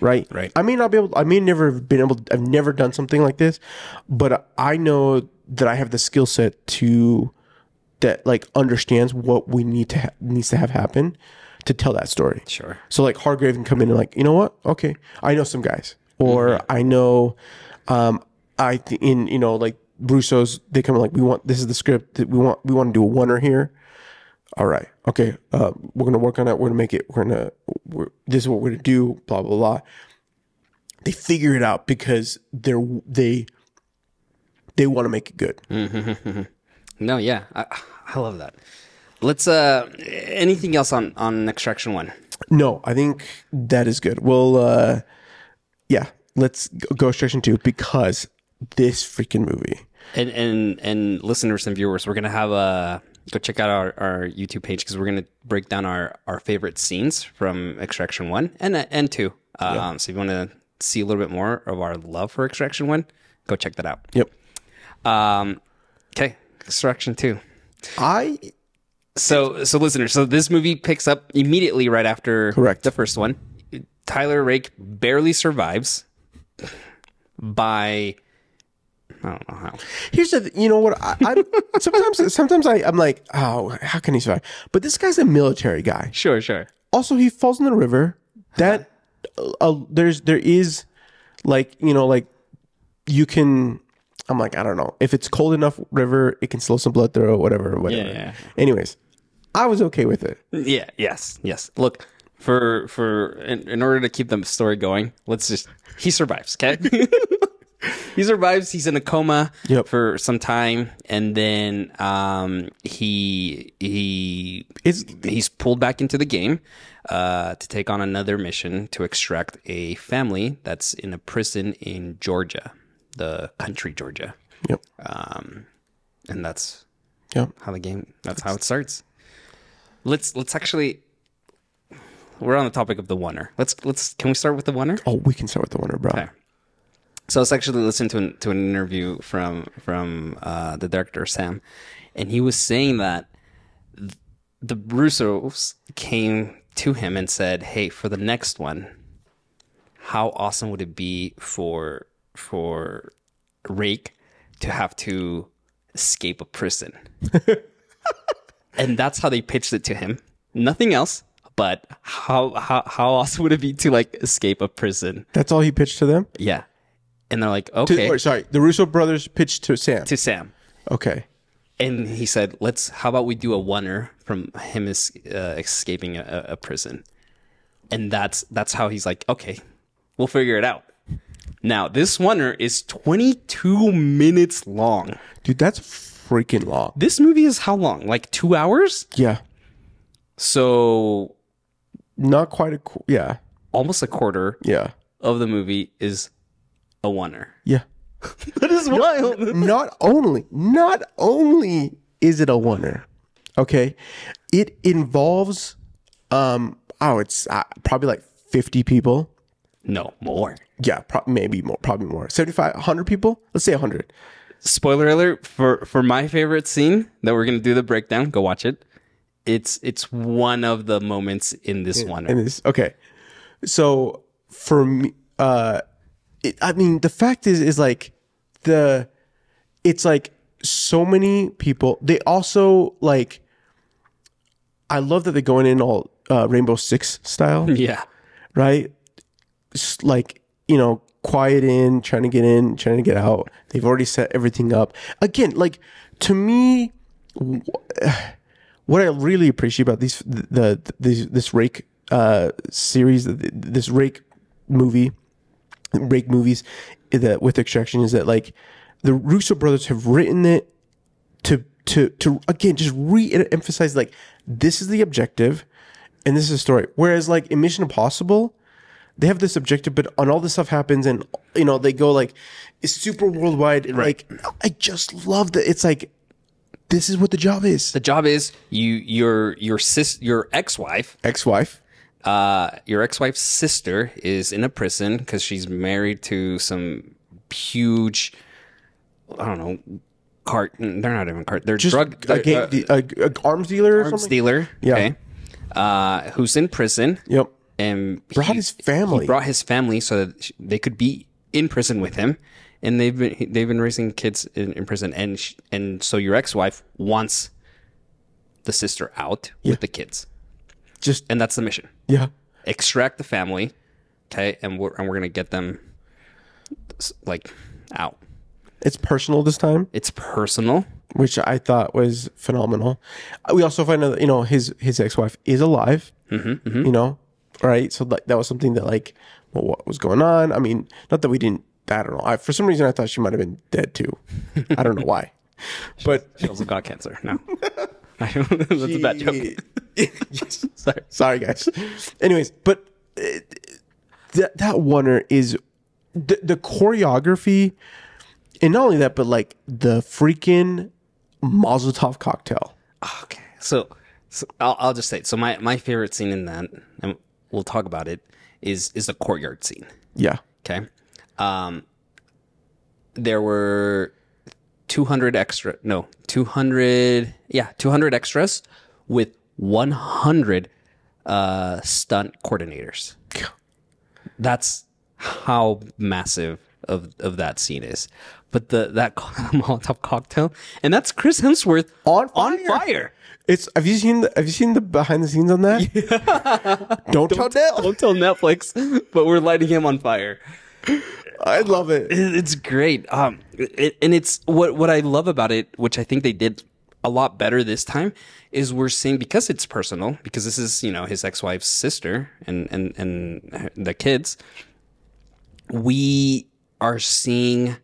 Right. Right. I may not be able. I may never have been able. I've never done something like this, but I know that I have the skill set to that like understands what we need to ha- needs to have happen to tell that story. Sure. So like Hargrave can come in and like, you know what? Okay, I know some guys, or I know, um, I th- in you know like Russo's. They come in like, we want this is the script that we want. We want to do a oneer here. All right, okay, uh, we're gonna work on that. We're gonna make it. We're gonna. We're, this is what we're gonna do. Blah blah blah. They figure it out because they're they they want to make it good. No, yeah, I, I love that. Let's. uh Anything else on on Extraction One? No, I think that is good. Well, uh, yeah, let's go extraction two because this freaking movie. And and and listeners and viewers, we're gonna have a go check out our, our YouTube page because we're gonna break down our our favorite scenes from Extraction One and and two. Um, So if you want to see a little bit more of our love for Extraction One, go check that out. Yep. Um, okay, Extraction Two. I So, so listeners, so this movie picks up immediately right after Correct. the first one. Tyler Rake barely survives by I don't know how. here's the you know what I, I sometimes sometimes I I'm like oh how can he survive? But this guy's a military guy. Sure, sure. Also, he falls in the river. That uh, there's there is like you know like you can. I'm like I don't know if it's cold enough river it can slow some blood through whatever whatever. Yeah, yeah. Anyways, I was okay with it. Yeah, yes, yes. Look, for for in, in order to keep the story going, let's just he survives, okay? he survives. He's in a coma Yep. for some time, and then um, he he It's he's pulled back into the game uh, to take on another mission to extract a family that's in a prison in Georgia, the country Georgia, yep um, and that's yep. how the game. That's how it starts. Let's let's actually. We're on the topic of the oneer. Let's let's. Can we start with the oneer? Oh, we can start with the oneer, bro. Okay. So let's actually listening to an, to an interview from from uh, the director Sam, and he was saying that the Russos came to him and said, "Hey, for the next one, how awesome would it be for for Rake to have to escape a prison?" and that's how they pitched it to him. Nothing else. But how how how awesome would it be to like escape a prison? That's all he pitched to them. Yeah. And they're like, To- okay, or, sorry, the Russo brothers pitched to Sam. to Sam. okay. and he said, "Let's. How about we do a oneer from him is uh, escaping a, a prison?" And that's that's how he's like, "Okay, we'll figure it out." Now this oneer is 22 minutes long. Dude, that's freaking long. This movie is how long? Like two hours? Yeah. So Not quite a qu- yeah. almost a quarter Yeah. of the movie is a oneer. Yeah. That is wild. not only not only is it a oneer, okay, it involves um oh it's uh, probably like 50 people. No more. Yeah, pro- maybe more, probably more. 75, 100 people? Let's say 100. Spoiler alert for for my favorite scene that we're gonna do the breakdown. Go watch it. It's it's one of the moments in this one. This okay. So for me uh it, I mean the fact is is like the it's like so many people they also like I love that they're going in all uh, Rainbow Six style, Yeah. right? Just like, you know, quiet in, trying to get in, trying to get out. They've already set everything up. Again, like to me wh- what I really appreciate about these the, the these, this Rake uh series this Rake movie Rake movies that with extraction is that like the Russo brothers have written it to to to again just re-emphasize like this is the objective and this is the story. Whereas like in Mission Impossible, they have this objective, but on all this stuff happens and you know they go like it's super worldwide. and, Like I just love that it's like this is what the job is. The job is you your your sis your ex-wife Ex-wife. Uh, your ex-wife's sister is in a prison because she's married to some huge, I don't know, cart. They're not even cart. They're Just drug a, uh, the- a, a arms dealer or arms something. dealer. Yeah. Okay. Uh, who's in prison Yep. and Brought he- his family. He brought his family so that they could be in prison with him, and they've been they've been raising kids in, in prison, and sh- and so your ex-wife wants the sister out with the kids, Just and that's the mission. yeah. extract the family, okay, and we're and we're gonna get them like out. It's personal this time, It's personal. which I thought was phenomenal. We also find out that you know his his ex wife is alive. Mm-hmm, You know, right? So like that was something that like, well, what was going on? I mean, not that we didn't. I don't know. I, for some reason, I thought she might have been dead too. I don't know why, but She also got cancer. No, I don't, that's a bad joke. Yes. Sorry. Sorry, guys. Anyways, but uh, that that oneer is the, the choreography, and not only that, but like the freaking Molotov cocktail. Okay, so, so I'll, I'll just say it. so. My my favorite scene in that, and we'll talk about it, is is the courtyard scene. Yeah, Okay, um, there were two hundred extra. No, two hundred. Yeah, two hundred extras with one hundred uh, stunt coordinators. That's how massive of of that scene is. But the that Molotov cocktail, and that's Chris Hemsworth On on fire. fire. it's. Have you seen the Have you seen the behind the scenes on that? Don't tell Dale. Don't tell Netflix, but we're lighting him on fire. I love it. It- It's great. Um, it, and it's what what I love about it, which I think they did a lot better this time, is we're seeing because it's personal, because this is you know his ex wife's sister and and and the kids. We are seeing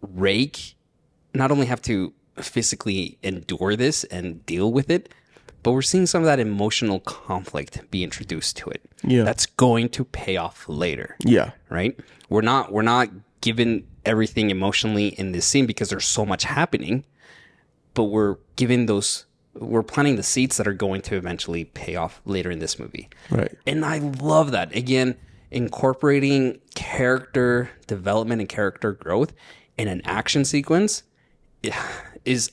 Rake not only have to physically endure this and deal with it, but we're seeing some of that emotional conflict be introduced to it. Yeah. That's going to pay off later Yeah, right? We're not we're not given everything emotionally in this scene because there's so much happening, but we're giving those we're planting the seeds that are going to eventually pay off later in this movie. right. And I love that. Again, incorporating character development and character growth in an action sequence is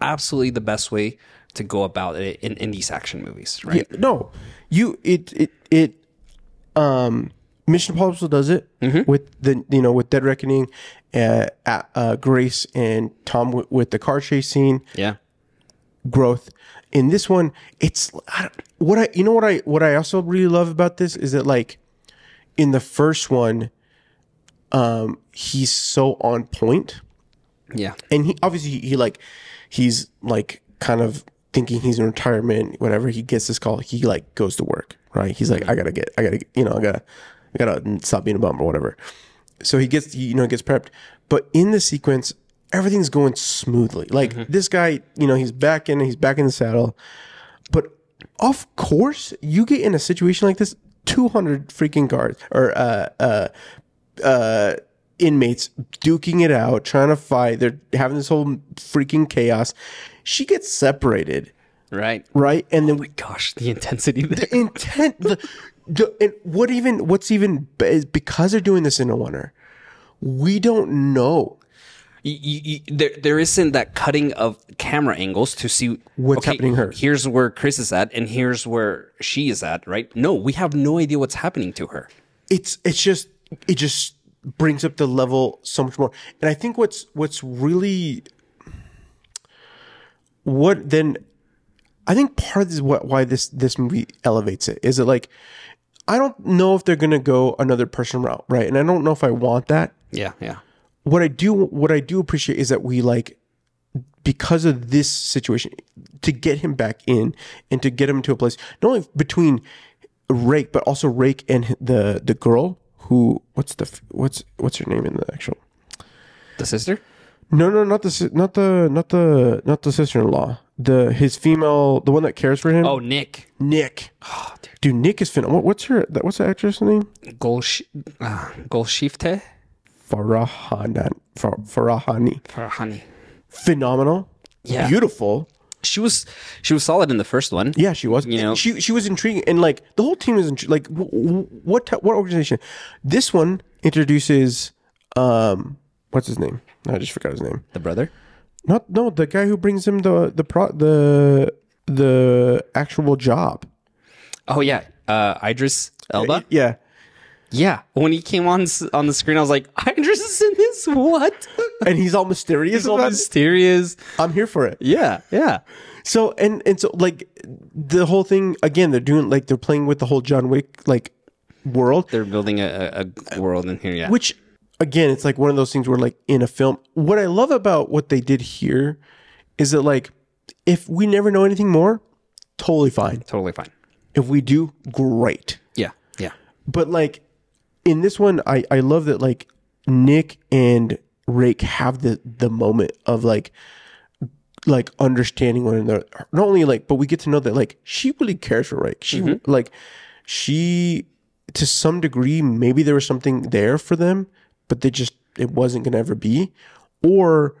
absolutely the best way to go about it in, in these action movies, right? Yeah, no, you it it it um Mission Impossible does it with the you know with Dead Reckoning, uh, uh, Grace and Tom with, with the car chase scene Yeah. growth. In this one, it's I don't- what I you know what I what I also really love about this is that like in the first one, um he's so on point Yeah. and he obviously he, he like he's like kind of thinking he's in retirement. Whenever he gets this call, he like goes to work. Right? He's like, I gotta get, I gotta, you know, I gotta, I gotta stop being a bum or whatever. So he gets, you know, gets prepped. But in the sequence, everything's going smoothly. Like this guy, you know, he's back in, he's back in the saddle. But of course, you get in a situation like this, 200 freaking guards or uh, uh, uh, inmates duking it out, trying to fight. They're having this whole freaking chaos. She gets separated, Right. right? And then oh my Gosh, the intensity there. intent the, the and what even what's even is because they're doing this in a oneer we don't know you, you, you- there, there isn't that cutting of camera angles to see What's happening to her. Here's where Chris is at, and here's where she is at. Right? No, we have no idea what's happening to her. it's it's just it just brings up the level so much more and i think what's what's really what then i think part of this what why this this movie elevates it. Is it like i don't know if they're gonna go another person route right? And i don't know if i want that. Yeah, yeah, what I do what I do appreciate is that we like because of this situation to get him back in and to get him to a place not only between Rake but also Rake and the the girl who what's the what's what's her name in the actual? The sister. No no not the not the not the not the sister-in-law the his female the one that cares for him Oh, Nick. Nick Oh, dude. dude Nick is fin what, what's her what's the actress name Golsh, uh, Golshifteh Farahana Far, Farahani Farhani. phenomenal Yeah. beautiful She was she was solid in the first one. Yeah, she was. You know- she she was intriguing, and like the whole team is intri- like what what organization? This one introduces um what's his name? I just forgot his name. The brother. Not no the guy who brings him the the pro the the actual job. Oh yeah, uh, Idris Elba. Yeah, Yeah, when he came on on the screen, I was like, Idris is in this. What? and he's all mysterious. He's all mysterious. I'm here for it. Yeah, yeah. So and and so like the whole thing again. They're doing like they're playing with the whole John Wick like world. They're building a, a world in here. Yeah. which again it's like one of those things where like in a film what i love about what they did here is that like if we never know anything more totally fine. Totally fine. if we do great. Yeah, yeah. but like in this one i i love that like nick and rake have the the moment of like like understanding one another. Not only like but we get to know that like she really cares for rake. She mm-hmm. like she to some degree maybe there was something there for them but they just it wasn't gonna ever be. Or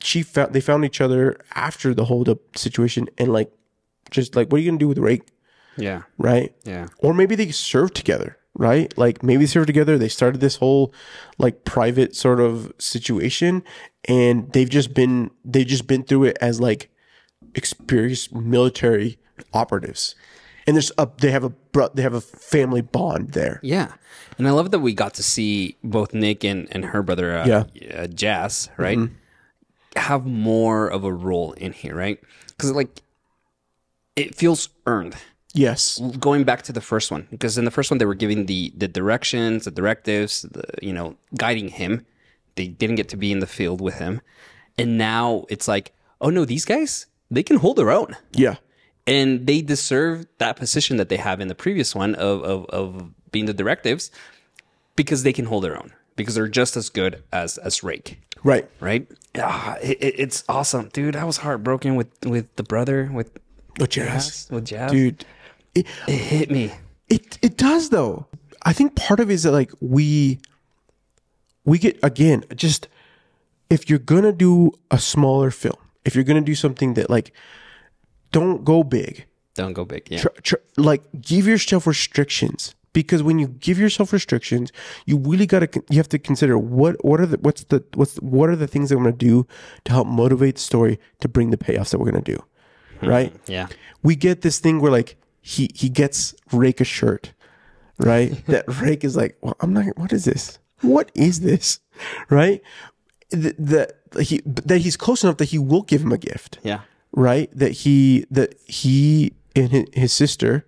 she found they found each other after the holdup situation and like just like what are you gonna do with rake? Yeah, right? Yeah. or maybe they served together right? Like maybe they served together they started this whole like private sort of situation and they've just been they've just been through it as like experienced military operatives and there's a they have a they have a family bond there Yeah. And I love that we got to see both Nick and, and her brother, uh, Yeah. uh, Jazz, right? Have more of a role in here, right? Because, like, it feels earned. yes Going back to the first one, because in the first one, they were giving the, the directions, the directives, the, you know, guiding him. They didn't get to be in the field with him. And now it's like, oh no, these guys, they can hold their own yeah and they deserve that position that they have in the previous one of, of, of being the directives because they can hold their own because they're just as good as as Rake, right right? Ah, it, it- it's awesome, dude. I was heartbroken with with the brother with oh jazz with Jazz. dude it, it hit me. It it does though. I think part of it is that like we we get again just if you're gonna do a smaller film, if you're gonna do something that like don't go big, Don't go big, yeah. tr- tr- like give yourself restrictions because when you give yourself restrictions, you really got to you have to consider what what are the what's the what's what are the things that I'm gonna do to help motivate the story to bring the payoffs that we're gonna do, hmm, right? yeah, we get this thing where like he he gets Rake a shirt, right? that Rake is like, well, I'm not. What is this? What is this? Right? That he that he's close enough that he will give him a gift, yeah, right? That he that he and his, sister,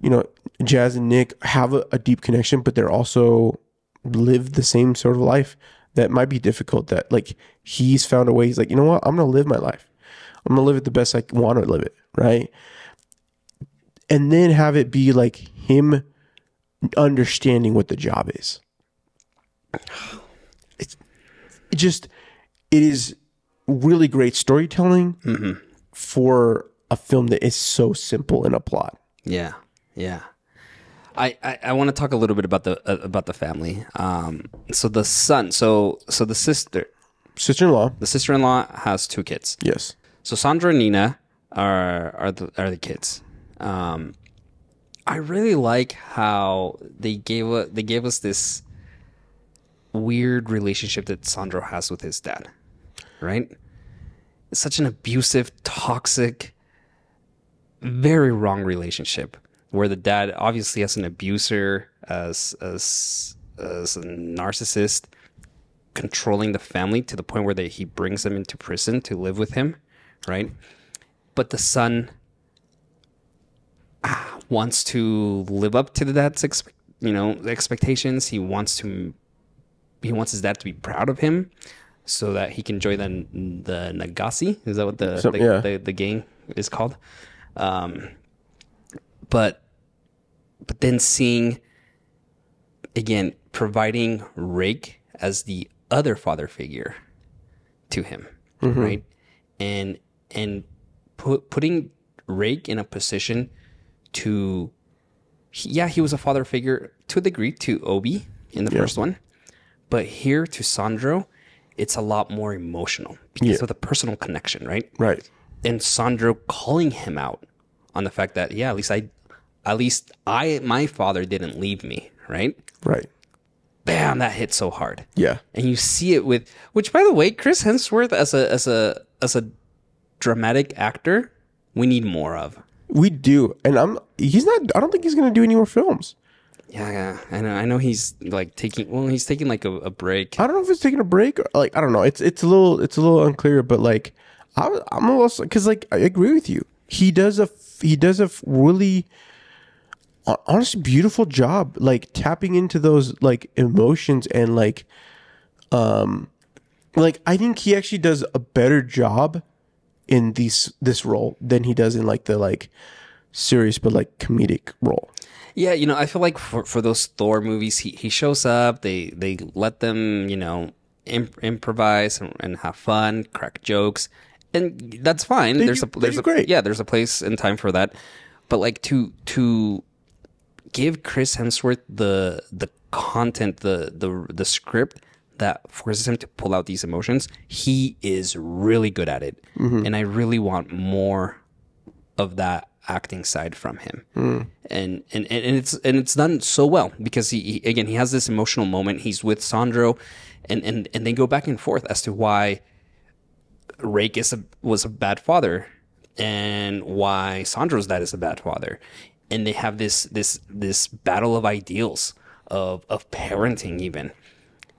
you know, Jazz and Nick have a, a deep connection, but they're also live the same sort of life that might be difficult. That like he's found a way. He's like, you know what? I'm gonna live my life. I'm gonna live it the best I want to live it, right? And then have it be like him understanding what the job is. It's it just it is really great storytelling for a film that is so simple in a plot. Yeah, yeah. I, I, I want to talk a little bit about the uh, about the family. Um, so the son, so so the sister, Sister-in-law, the sister in law has two kids. yes, So Sandro and Nina are are the are the kids. Um, I really like how they gave a, they gave us this weird relationship that Sandro has with his dad. Right? It's such an abusive, toxic, very wrong relationship where the dad obviously as an abuser, as as as a narcissist, controlling the family to the point where they, he brings them into prison to live with him, right? But the son ah, wants to live up to the dad's expe- you know expectations. He wants to he wants his dad to be proud of him, so that he can join the the Nagazi. Is that what the Some- the, yeah. the, the gang is called? Um, but but then seeing again providing Rake as the other father figure to him, right? And and put, putting Rake in a position to yeah, he was a father figure to a degree to Ovi in the first one, but here to Sandro, it's a lot more emotional because Yeah. of the personal connection, right? right, and Sandro calling him out on the fact that yeah, at least I, at least I, my father didn't leave me, right? right, Bam, that hit so hard, yeah, and you see it with which, by the way, Chris Hemsworth as a as a as a dramatic actor, we need more of. we do, and I'm he's not. I don't think he's gonna do any more films. Yeah, I know. I know he's like taking. Well, he's taking like a, a break. I don't know if it's taking a break or like I don't know. It's it's a little it's a little unclear, but like I, I'm also because like I agree with you. He does a he does a really honestly beautiful job like tapping into those like emotions and like um like I think he actually does a better job in these this role than he does in like the like serious but like comedic role. Yeah, you know, I feel like for, for those Thor movies, he, he shows up. They they let them, you know, imp- improvise and, and have fun, crack jokes, and that's fine. there's do- a there's a great. yeah, there's a place and time for that. But like to to give Chris Hemsworth the the content, the the the script that forces him to pull out these emotions, he is really good at it, mm-hmm. and I really want more of that acting side from him. Hmm. And, and and and it's and it's done so well because he, he again he has this emotional moment. He's with Sandro, and and and they go back and forth as to why Rake is a, was a bad father and why Sandro's dad is a bad father. And they have this this this battle of ideals of of parenting even.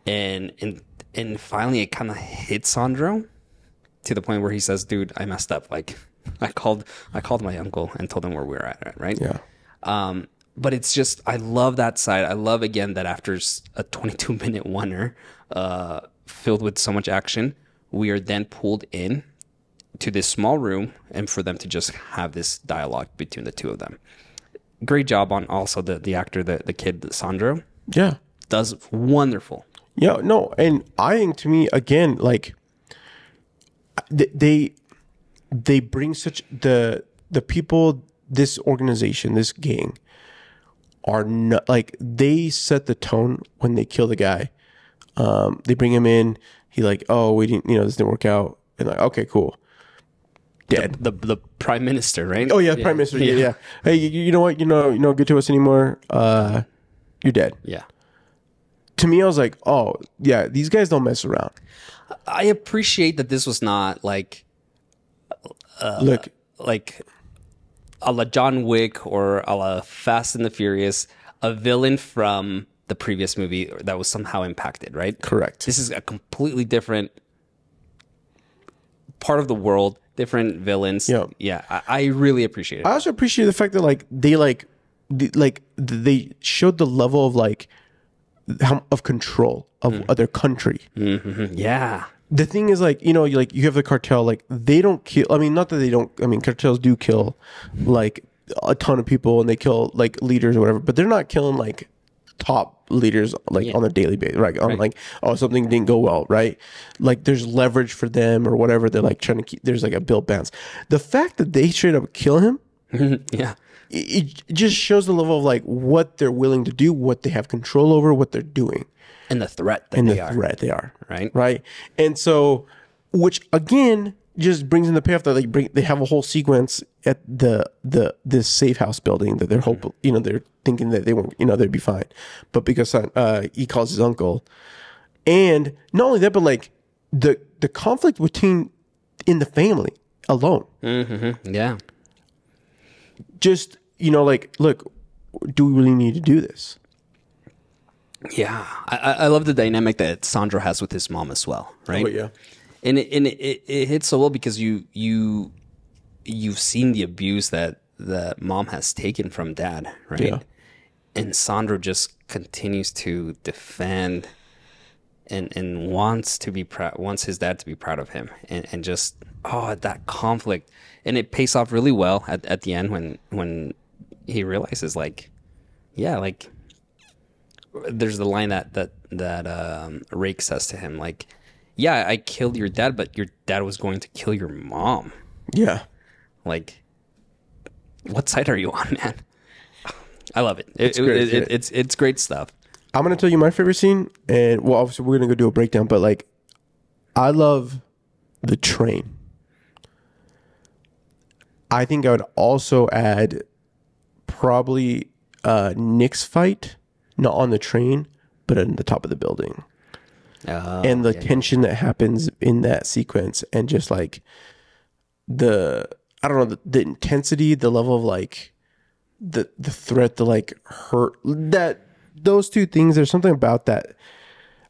And and and finally it kind of hits Sandro to the point where he says, "Dude, I messed up. Like I called I called my uncle and told him where we were at, right?" Yeah. Um, but it's just I love that side. I love again that after a 22 minute oneer, uh, filled with so much action, we are then pulled in to this small room and for them to just have this dialogue between the two of them. Great job on also the the actor, the the kid Sandro Yeah. does wonderful. Yeah, no, and I think to me again, like they they bring such the the people, this organization, this gang, are not like they set the tone when they kill the guy. Um, they bring him in. He like, oh, we didn't, you know, this didn't work out, and like, okay, cool, dead. The the prime minister, right? Oh yeah, prime minister. Yeah, yeah. Hey, you, you know what? You know, you know, good to us anymore. Uh, you're dead. yeah. To me, I was like, oh yeah, these guys don't mess around. I appreciate that this was not like Look, like a la John Wick or a la Fast and the Furious, a villain from the previous movie that was somehow impacted, right? correct. This is a completely different part of the world, different villains. Yeah. Yeah. I, I really appreciate it. I also appreciate the fact that like they like the, like they showed the level of like how, of control of Mm. other country. Mhm. Yeah. The thing is like you know you like you have the cartel like they don't kill i mean not that they don't i mean cartels do kill like a ton of people and they kill like leaders or whatever but they're not killing like top leaders like on a daily basis right on like oh something didn't go well right? Like there's leverage for them or whatever they're like trying to keep there's like a bill bounce the fact that they straight up kill him yeah. it, it just shows the level of like what they're willing to do what they have control over what they're doing And the threat that and they the are. threat they are Right. right and so which again just brings in the payoff that they bring they have a whole sequence at the the this safe house building that they're hope you know they're thinking that they won't you know they'd be fine but because uh he calls his uncle and not only that but like the the conflict between in the family alone Yeah. just you know like look do we really need to do this Yeah. I, I love the dynamic that Sandro has with his mom as well, oh, right? Oh, yeah. And it, and it, it, it hits so well because you you you've seen the abuse that that mom has taken from dad, right? Yeah. And Sandro just continues to defend and and wants to be proud wants his dad to be proud of him and, and just oh that conflict and it pays off really well at, at the end when when he realizes like yeah like there's the line that that that um rake says to him like yeah i killed your dad but your dad was going to kill your mom yeah like what side are you on man i love it, it, it- great, it- yeah. it's it's great stuff I'm gonna tell you my favorite scene, and well, obviously we're gonna go do a breakdown. But like, I love the train. I think I would also add probably uh, Nick's fight, not on the train, but on the top of the building, Oh, and the yeah, tension that happens in that sequence, and just like the I don't know the, the intensity, the level of like the the threat, the like hurt that those two things. There's something about that.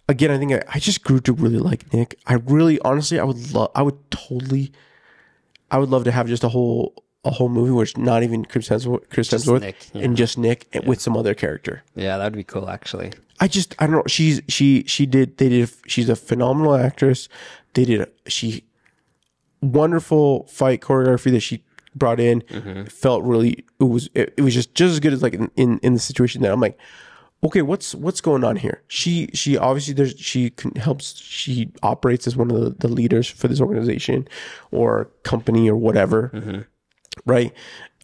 Again, I think I, I just grew to really like Nick. I really, honestly, I would love, I would totally, I would love to have just a whole a whole movie where it's not even Chris Hemsworth, Chris Hemsworth Nick, yeah. and just Nick and with some other character. yeah that'd be cool actually I just I don't know. She's she she did they did she's a phenomenal actress. They did she wonderful fight choreography that she brought in. Mm-hmm. Felt really it was it, it was just just as good as like in, in in the situation that I'm like, okay, what's what's going on here? She she obviously there's she can, helps she operates as one of the, the leaders for this organization or company or whatever, mm-hmm. Right?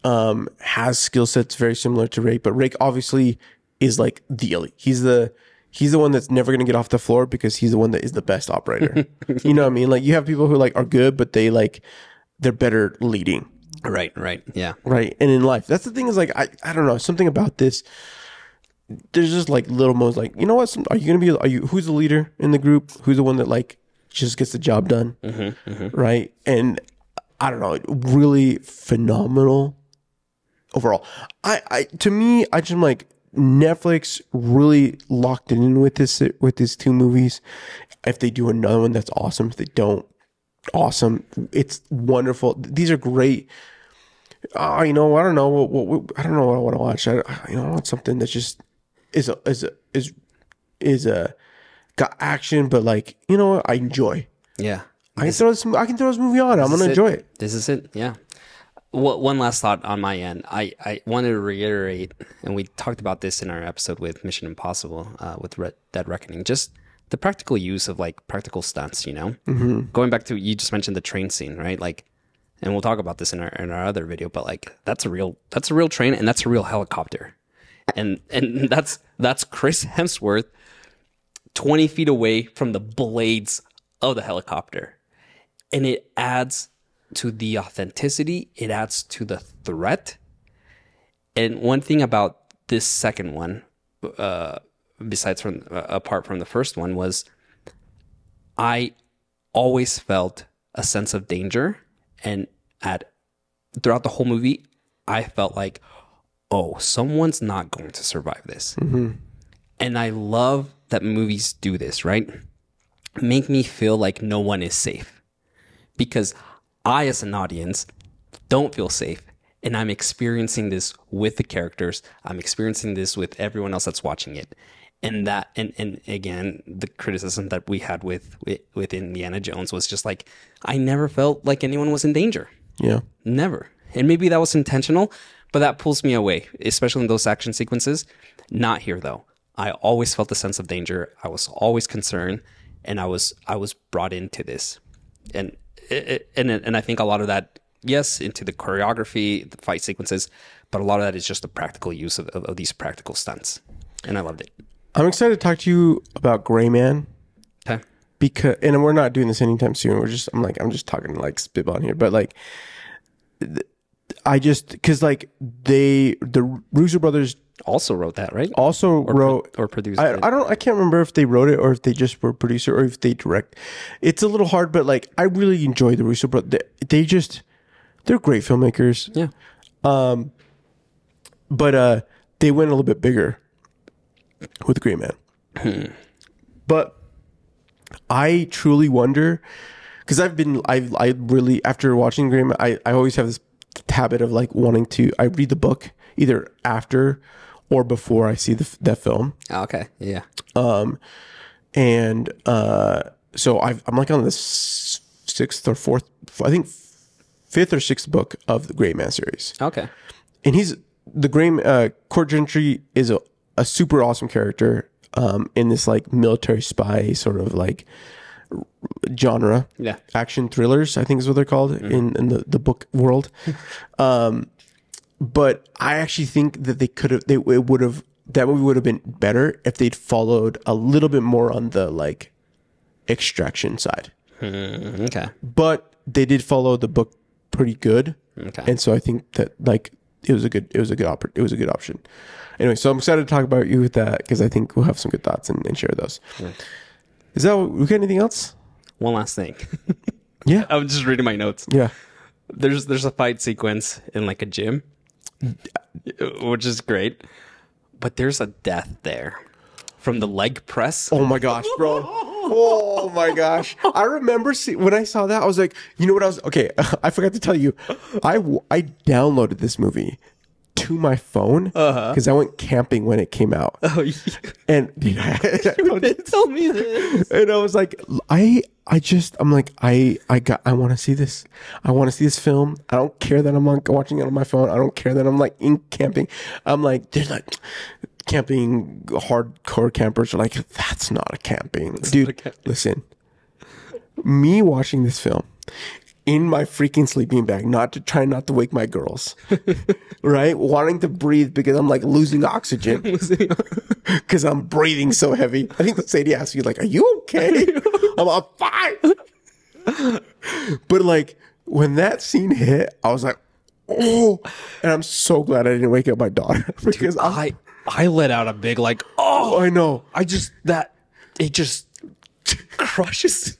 Um, has skill sets very similar to Rake, but Rake obviously is like the elite. He's the he's the one that's never gonna get off the floor because he's the one that is the best operator. you know what I mean? Like you have people who like are good, but they like they're better leading right right yeah right and in life that's the thing is like i i don't know something about this there's just like little moments like you know what some, are you gonna be are you who's the leader in the group who's the one that like just gets the job done right and i don't know really phenomenal overall. I i to me i just like netflix really locked in with this with these two movies. If they do another one that's awesome if they don't awesome it's wonderful. These are great. Oh, you know, I don't know what, what, what I don't know what I want to watch. I, you know, I want something that just is a, is a, is is a got action, but like you know, what? I enjoy. yeah I can throw this. I can throw this movie on. I'm gonna enjoy it. This is it. Yeah. Well, one last thought on my end. I, I wanted to reiterate, and we talked about this in our episode with Mission Impossible, uh, with Red Dead Reckoning. Just the practical use of like practical stunts. You know, mm-hmm. going back to you just mentioned the train scene, right? Like, and we'll talk about this in our in our other video, but like that's a real that's a real train, and that's a real helicopter, and and that's that's Chris Hemsworth, twenty feet away from the blades of the helicopter and it adds to the authenticity it adds to the threat. And one thing about this second one uh besides from uh, apart from the first one was i always felt a sense of danger. And at throughout the whole movie i felt like oh someone's not going to survive this. And i love that movies do this right? Make me feel like no one is safe because I, as an audience, don't feel safe. And I'm experiencing this with the characters. I'm experiencing this with everyone else that's watching it. and that and and again the criticism that we had with with, with Indiana Jones was just like I never felt like anyone was in danger. Yeah. Never. And maybe that was intentional, but that pulls me away, especially in those action sequences. Not here though. I always felt a sense of danger. I was always concerned, and I was I was brought into this, and it, and and I think a lot of that, yes, into the choreography, the fight sequences, but a lot of that is just the practical use of, of, of these practical stunts, and I loved it. I'm excited to talk to you about Gray Man Okay. because, and we're not doing this anytime soon. We're just, I'm like, I'm just talking like spitball here, but like, th- I just, cause like they, the Russo brothers Also wrote that, right? also wrote, or produced I, it. I don't, I can't remember if they wrote it or if they just were producer or if they direct. It's a little hard, but like, I really enjoy the Russo brothers. They, they just, they're great filmmakers. Yeah. Um, but uh they went a little bit bigger with Gray Man. but I truly wonder because I've been I I really after watching Gray Man I I always have this habit of like wanting to I read the book either after or before I see the that film Oh, okay. Yeah. Um, and uh so I've, I'm like on the sixth or fourth I think fifth or sixth book of the Gray Man series Okay. and he's the Gray uh, Court Gentry is a, a super awesome character um, in this like military spy sort of like genre. Yeah. action thrillers I think is what they're called in in the the book world. um, but I actually think that they could have they it would have that movie would have been better if they'd followed a little bit more on the like extraction side. Hmm, okay. But they did follow the book pretty good. Okay. And so I think that like it was a good it was a good oppor- it was a good option. Anyway, so I'm excited to talk about you with that because I think we'll have some good thoughts and, and share those. Hmm. Is that we got anything else? One last thing. Yeah. I'm just reading my notes. Yeah. there's there's a fight sequence in like a gym, which is great, but there's a death there from the leg press. Oh my gosh, bro. Oh my gosh. I remember see, when I saw that, I was like, you know what I was, okay, I forgot to tell you. I, I downloaded this movie to my phone uh-huh. because I went camping when it came out. Oh, you And dude, I, didn't tell me this. and I was like, I, I just, I'm like, I, I got, I want to see this. I want to see this film. I don't care that I'm like watching it on my phone. I don't care that I'm like in camping. I'm like, there's like camping hardcore campers are like, that's not a camping, dude. a camping. Listen, me watching this film in my freaking sleeping bag, not to try not to wake my girls, right? Wanting to breathe because I'm like losing oxygen because I'm breathing so heavy. I think Sadie asked you, like, "Are you okay?" I'm like, "Fine." but like when that scene hit, I was like, "Oh!" And I'm so glad I didn't wake up my daughter because I, I I let out a big like oh I know. I just that it just crushes.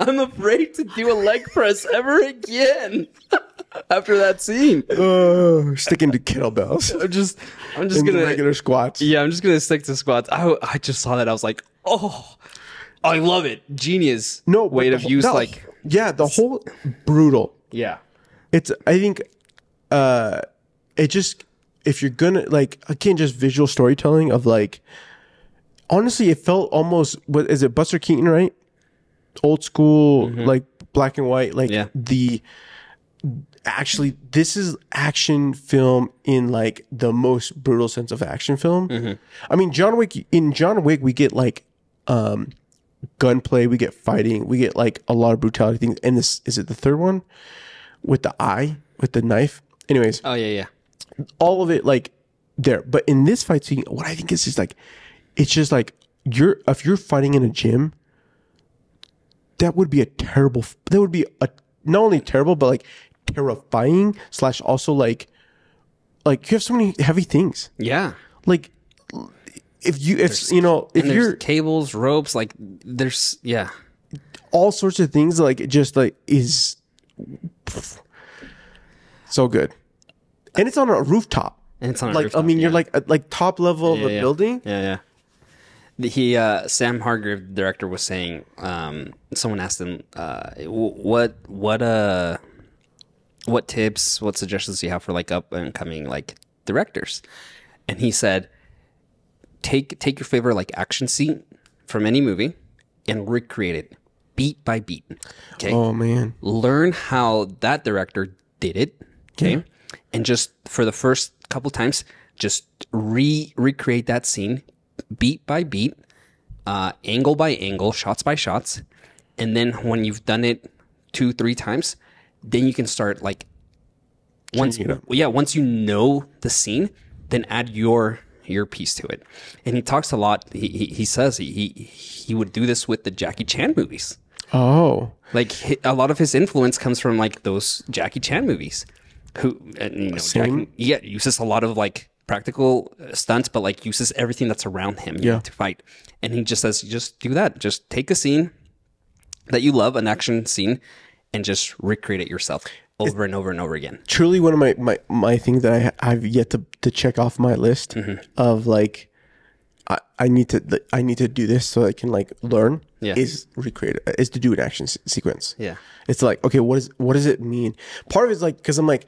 I'm afraid to do a leg press ever again after that scene. Uh, sticking to kettlebells I'm just I'm just gonna regular squats. yeah I'm just gonna stick to squats. I I just saw that I was like oh I love it genius No way the to use no, like yeah, the whole brutal. yeah It's I think uh it just if you're gonna like again just visual storytelling of like honestly it felt almost what is it Buster Keaton right? Old school like black and white like Yeah. the actually this is action film in like the most brutal sense of action film. I mean John Wick in John Wick we get like um gunplay we get fighting we get like a lot of brutality things. And this is it the third one? With the eye with the knife? Anyways. Oh yeah yeah. All of it like there. But in this fight scene, what I think is just like it's just like you're if you're fighting in a gym, that would be a terrible. That would be a not only terrible but like terrifying slash also like like you have so many heavy things. yeah. Like if you if you know if you're tables ropes, like there's yeah. all sorts of things like it just like is so good, and it's on a rooftop. And it's on a like I rooftop, mean, you're like like top level of a yeah. building. Yeah, yeah. He uh, Sam Hargrave, the director, was saying. Um, someone asked him, uh, "What what uh, what tips, what suggestions do you have for like up and coming like directors?" And he said, take take your favorite like action scene from any movie and recreate it beat by beat. Okay. Oh man. Learn how that director did it. Okay. And just for the first couple times, just re recreate that scene beat by beat, uh, angle by angle, shots by shots. And then when you've done it two, three times, then you can start like once Changing it yeah, once you know the scene, then add your your piece to it. And he talks a lot. He he, he says he, he he would do this with the Jackie Chan movies. Oh. Like a lot of his influence comes from like those Jackie Chan movies. Who and, you know Jackie, yeah uses a lot of like practical uh, stunts, but like uses everything that's around him Yeah. to fight. And he just says, just do that. Just take a scene that you love, an action scene, and just recreate it yourself over and over and over again. truly one of my my, my things that I I've yet to, to check off my list Mm-hmm. of like I, I need to I need to do this so I can like learn Yeah. is recreate is to do an action se- sequence. Yeah. It's like okay, what is what does it mean? Part of it's like because I'm like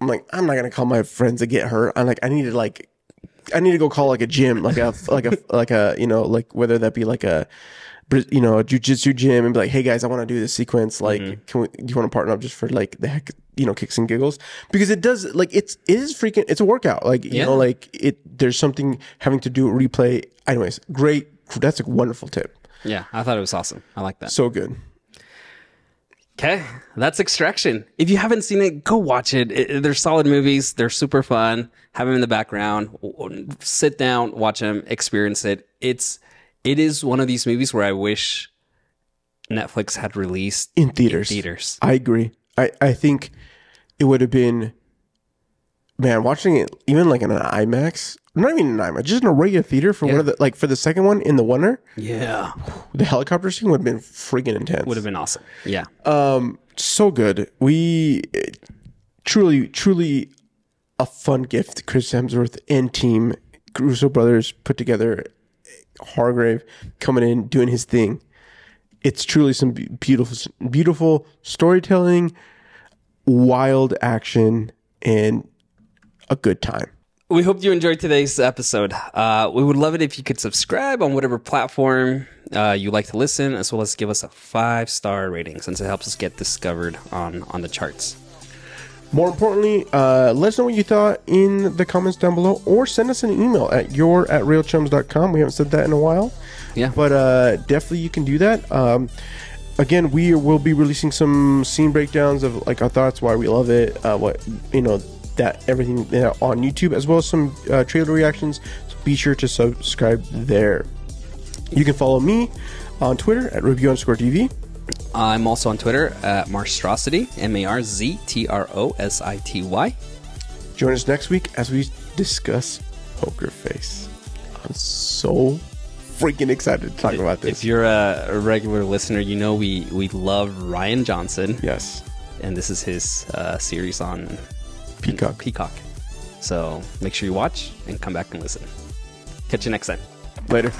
I'm like I'm not gonna call my friends to get hurt. I'm like I need to like I need to go call like a gym, like a like a like a you know like whether that be like a you know a jujitsu gym and be like, hey guys, I want to do this sequence. Like, Mm-hmm. can we? Do you want to partner up just for like the heck, you know, kicks and giggles? Because it does like it's it is freaking it's a workout. Like you Yeah. know, like it there's something having to do replay. Anyways, great. That's a wonderful tip. Yeah, I thought it was awesome. I like that. So good. Okay, that's Extraction. If you haven't seen it, go watch it. it. They're solid movies. They're super fun. Have them in the background. Sit down, watch them, experience it. It's it is one of these movies where I wish Netflix had released In theaters. theaters. I agree. I, I think it would have been, man, watching it even like in an IMAX, not even an IMAX, just in a regular theater for one of the, like for the second one in the winter, Yeah, the helicopter scene would have been freaking intense. would have been awesome. Yeah, Um, so good. We truly, truly a fun gift. Chris Hemsworth and team Russo brothers put together. Hargrave coming in doing his thing. It's truly some beautiful, beautiful storytelling, wild action, and a good time. we hope you enjoyed today's episode. Uh, we would love it if you could subscribe on whatever platform uh, you like to listen, as well as give us a five star rating, since it helps us get discovered on on the charts. More importantly, uh, let us know what you thought in the comments down below or send us an email at your at reelchums.com. We haven't said that in a while. Yeah. But uh, definitely you can do that. Um, again, we will be releasing some scene breakdowns of like our thoughts, why we love it, uh, what, you know, that everything on YouTube, as well as some uh, trailer reactions. So be sure to subscribe there. You can follow me on Twitter at review underscore TV. I'm also on Twitter at Marztrosity, M A R Z T R O S I T Y. Join us next week as we discuss Poker Face. I'm so freaking excited to talk about this. If you're a, a regular listener, you know we, we love Rian Johnson, yes. and this is his uh, series on Peacock. Peacock. So make sure you watch and come back and listen. Catch you next time. Later.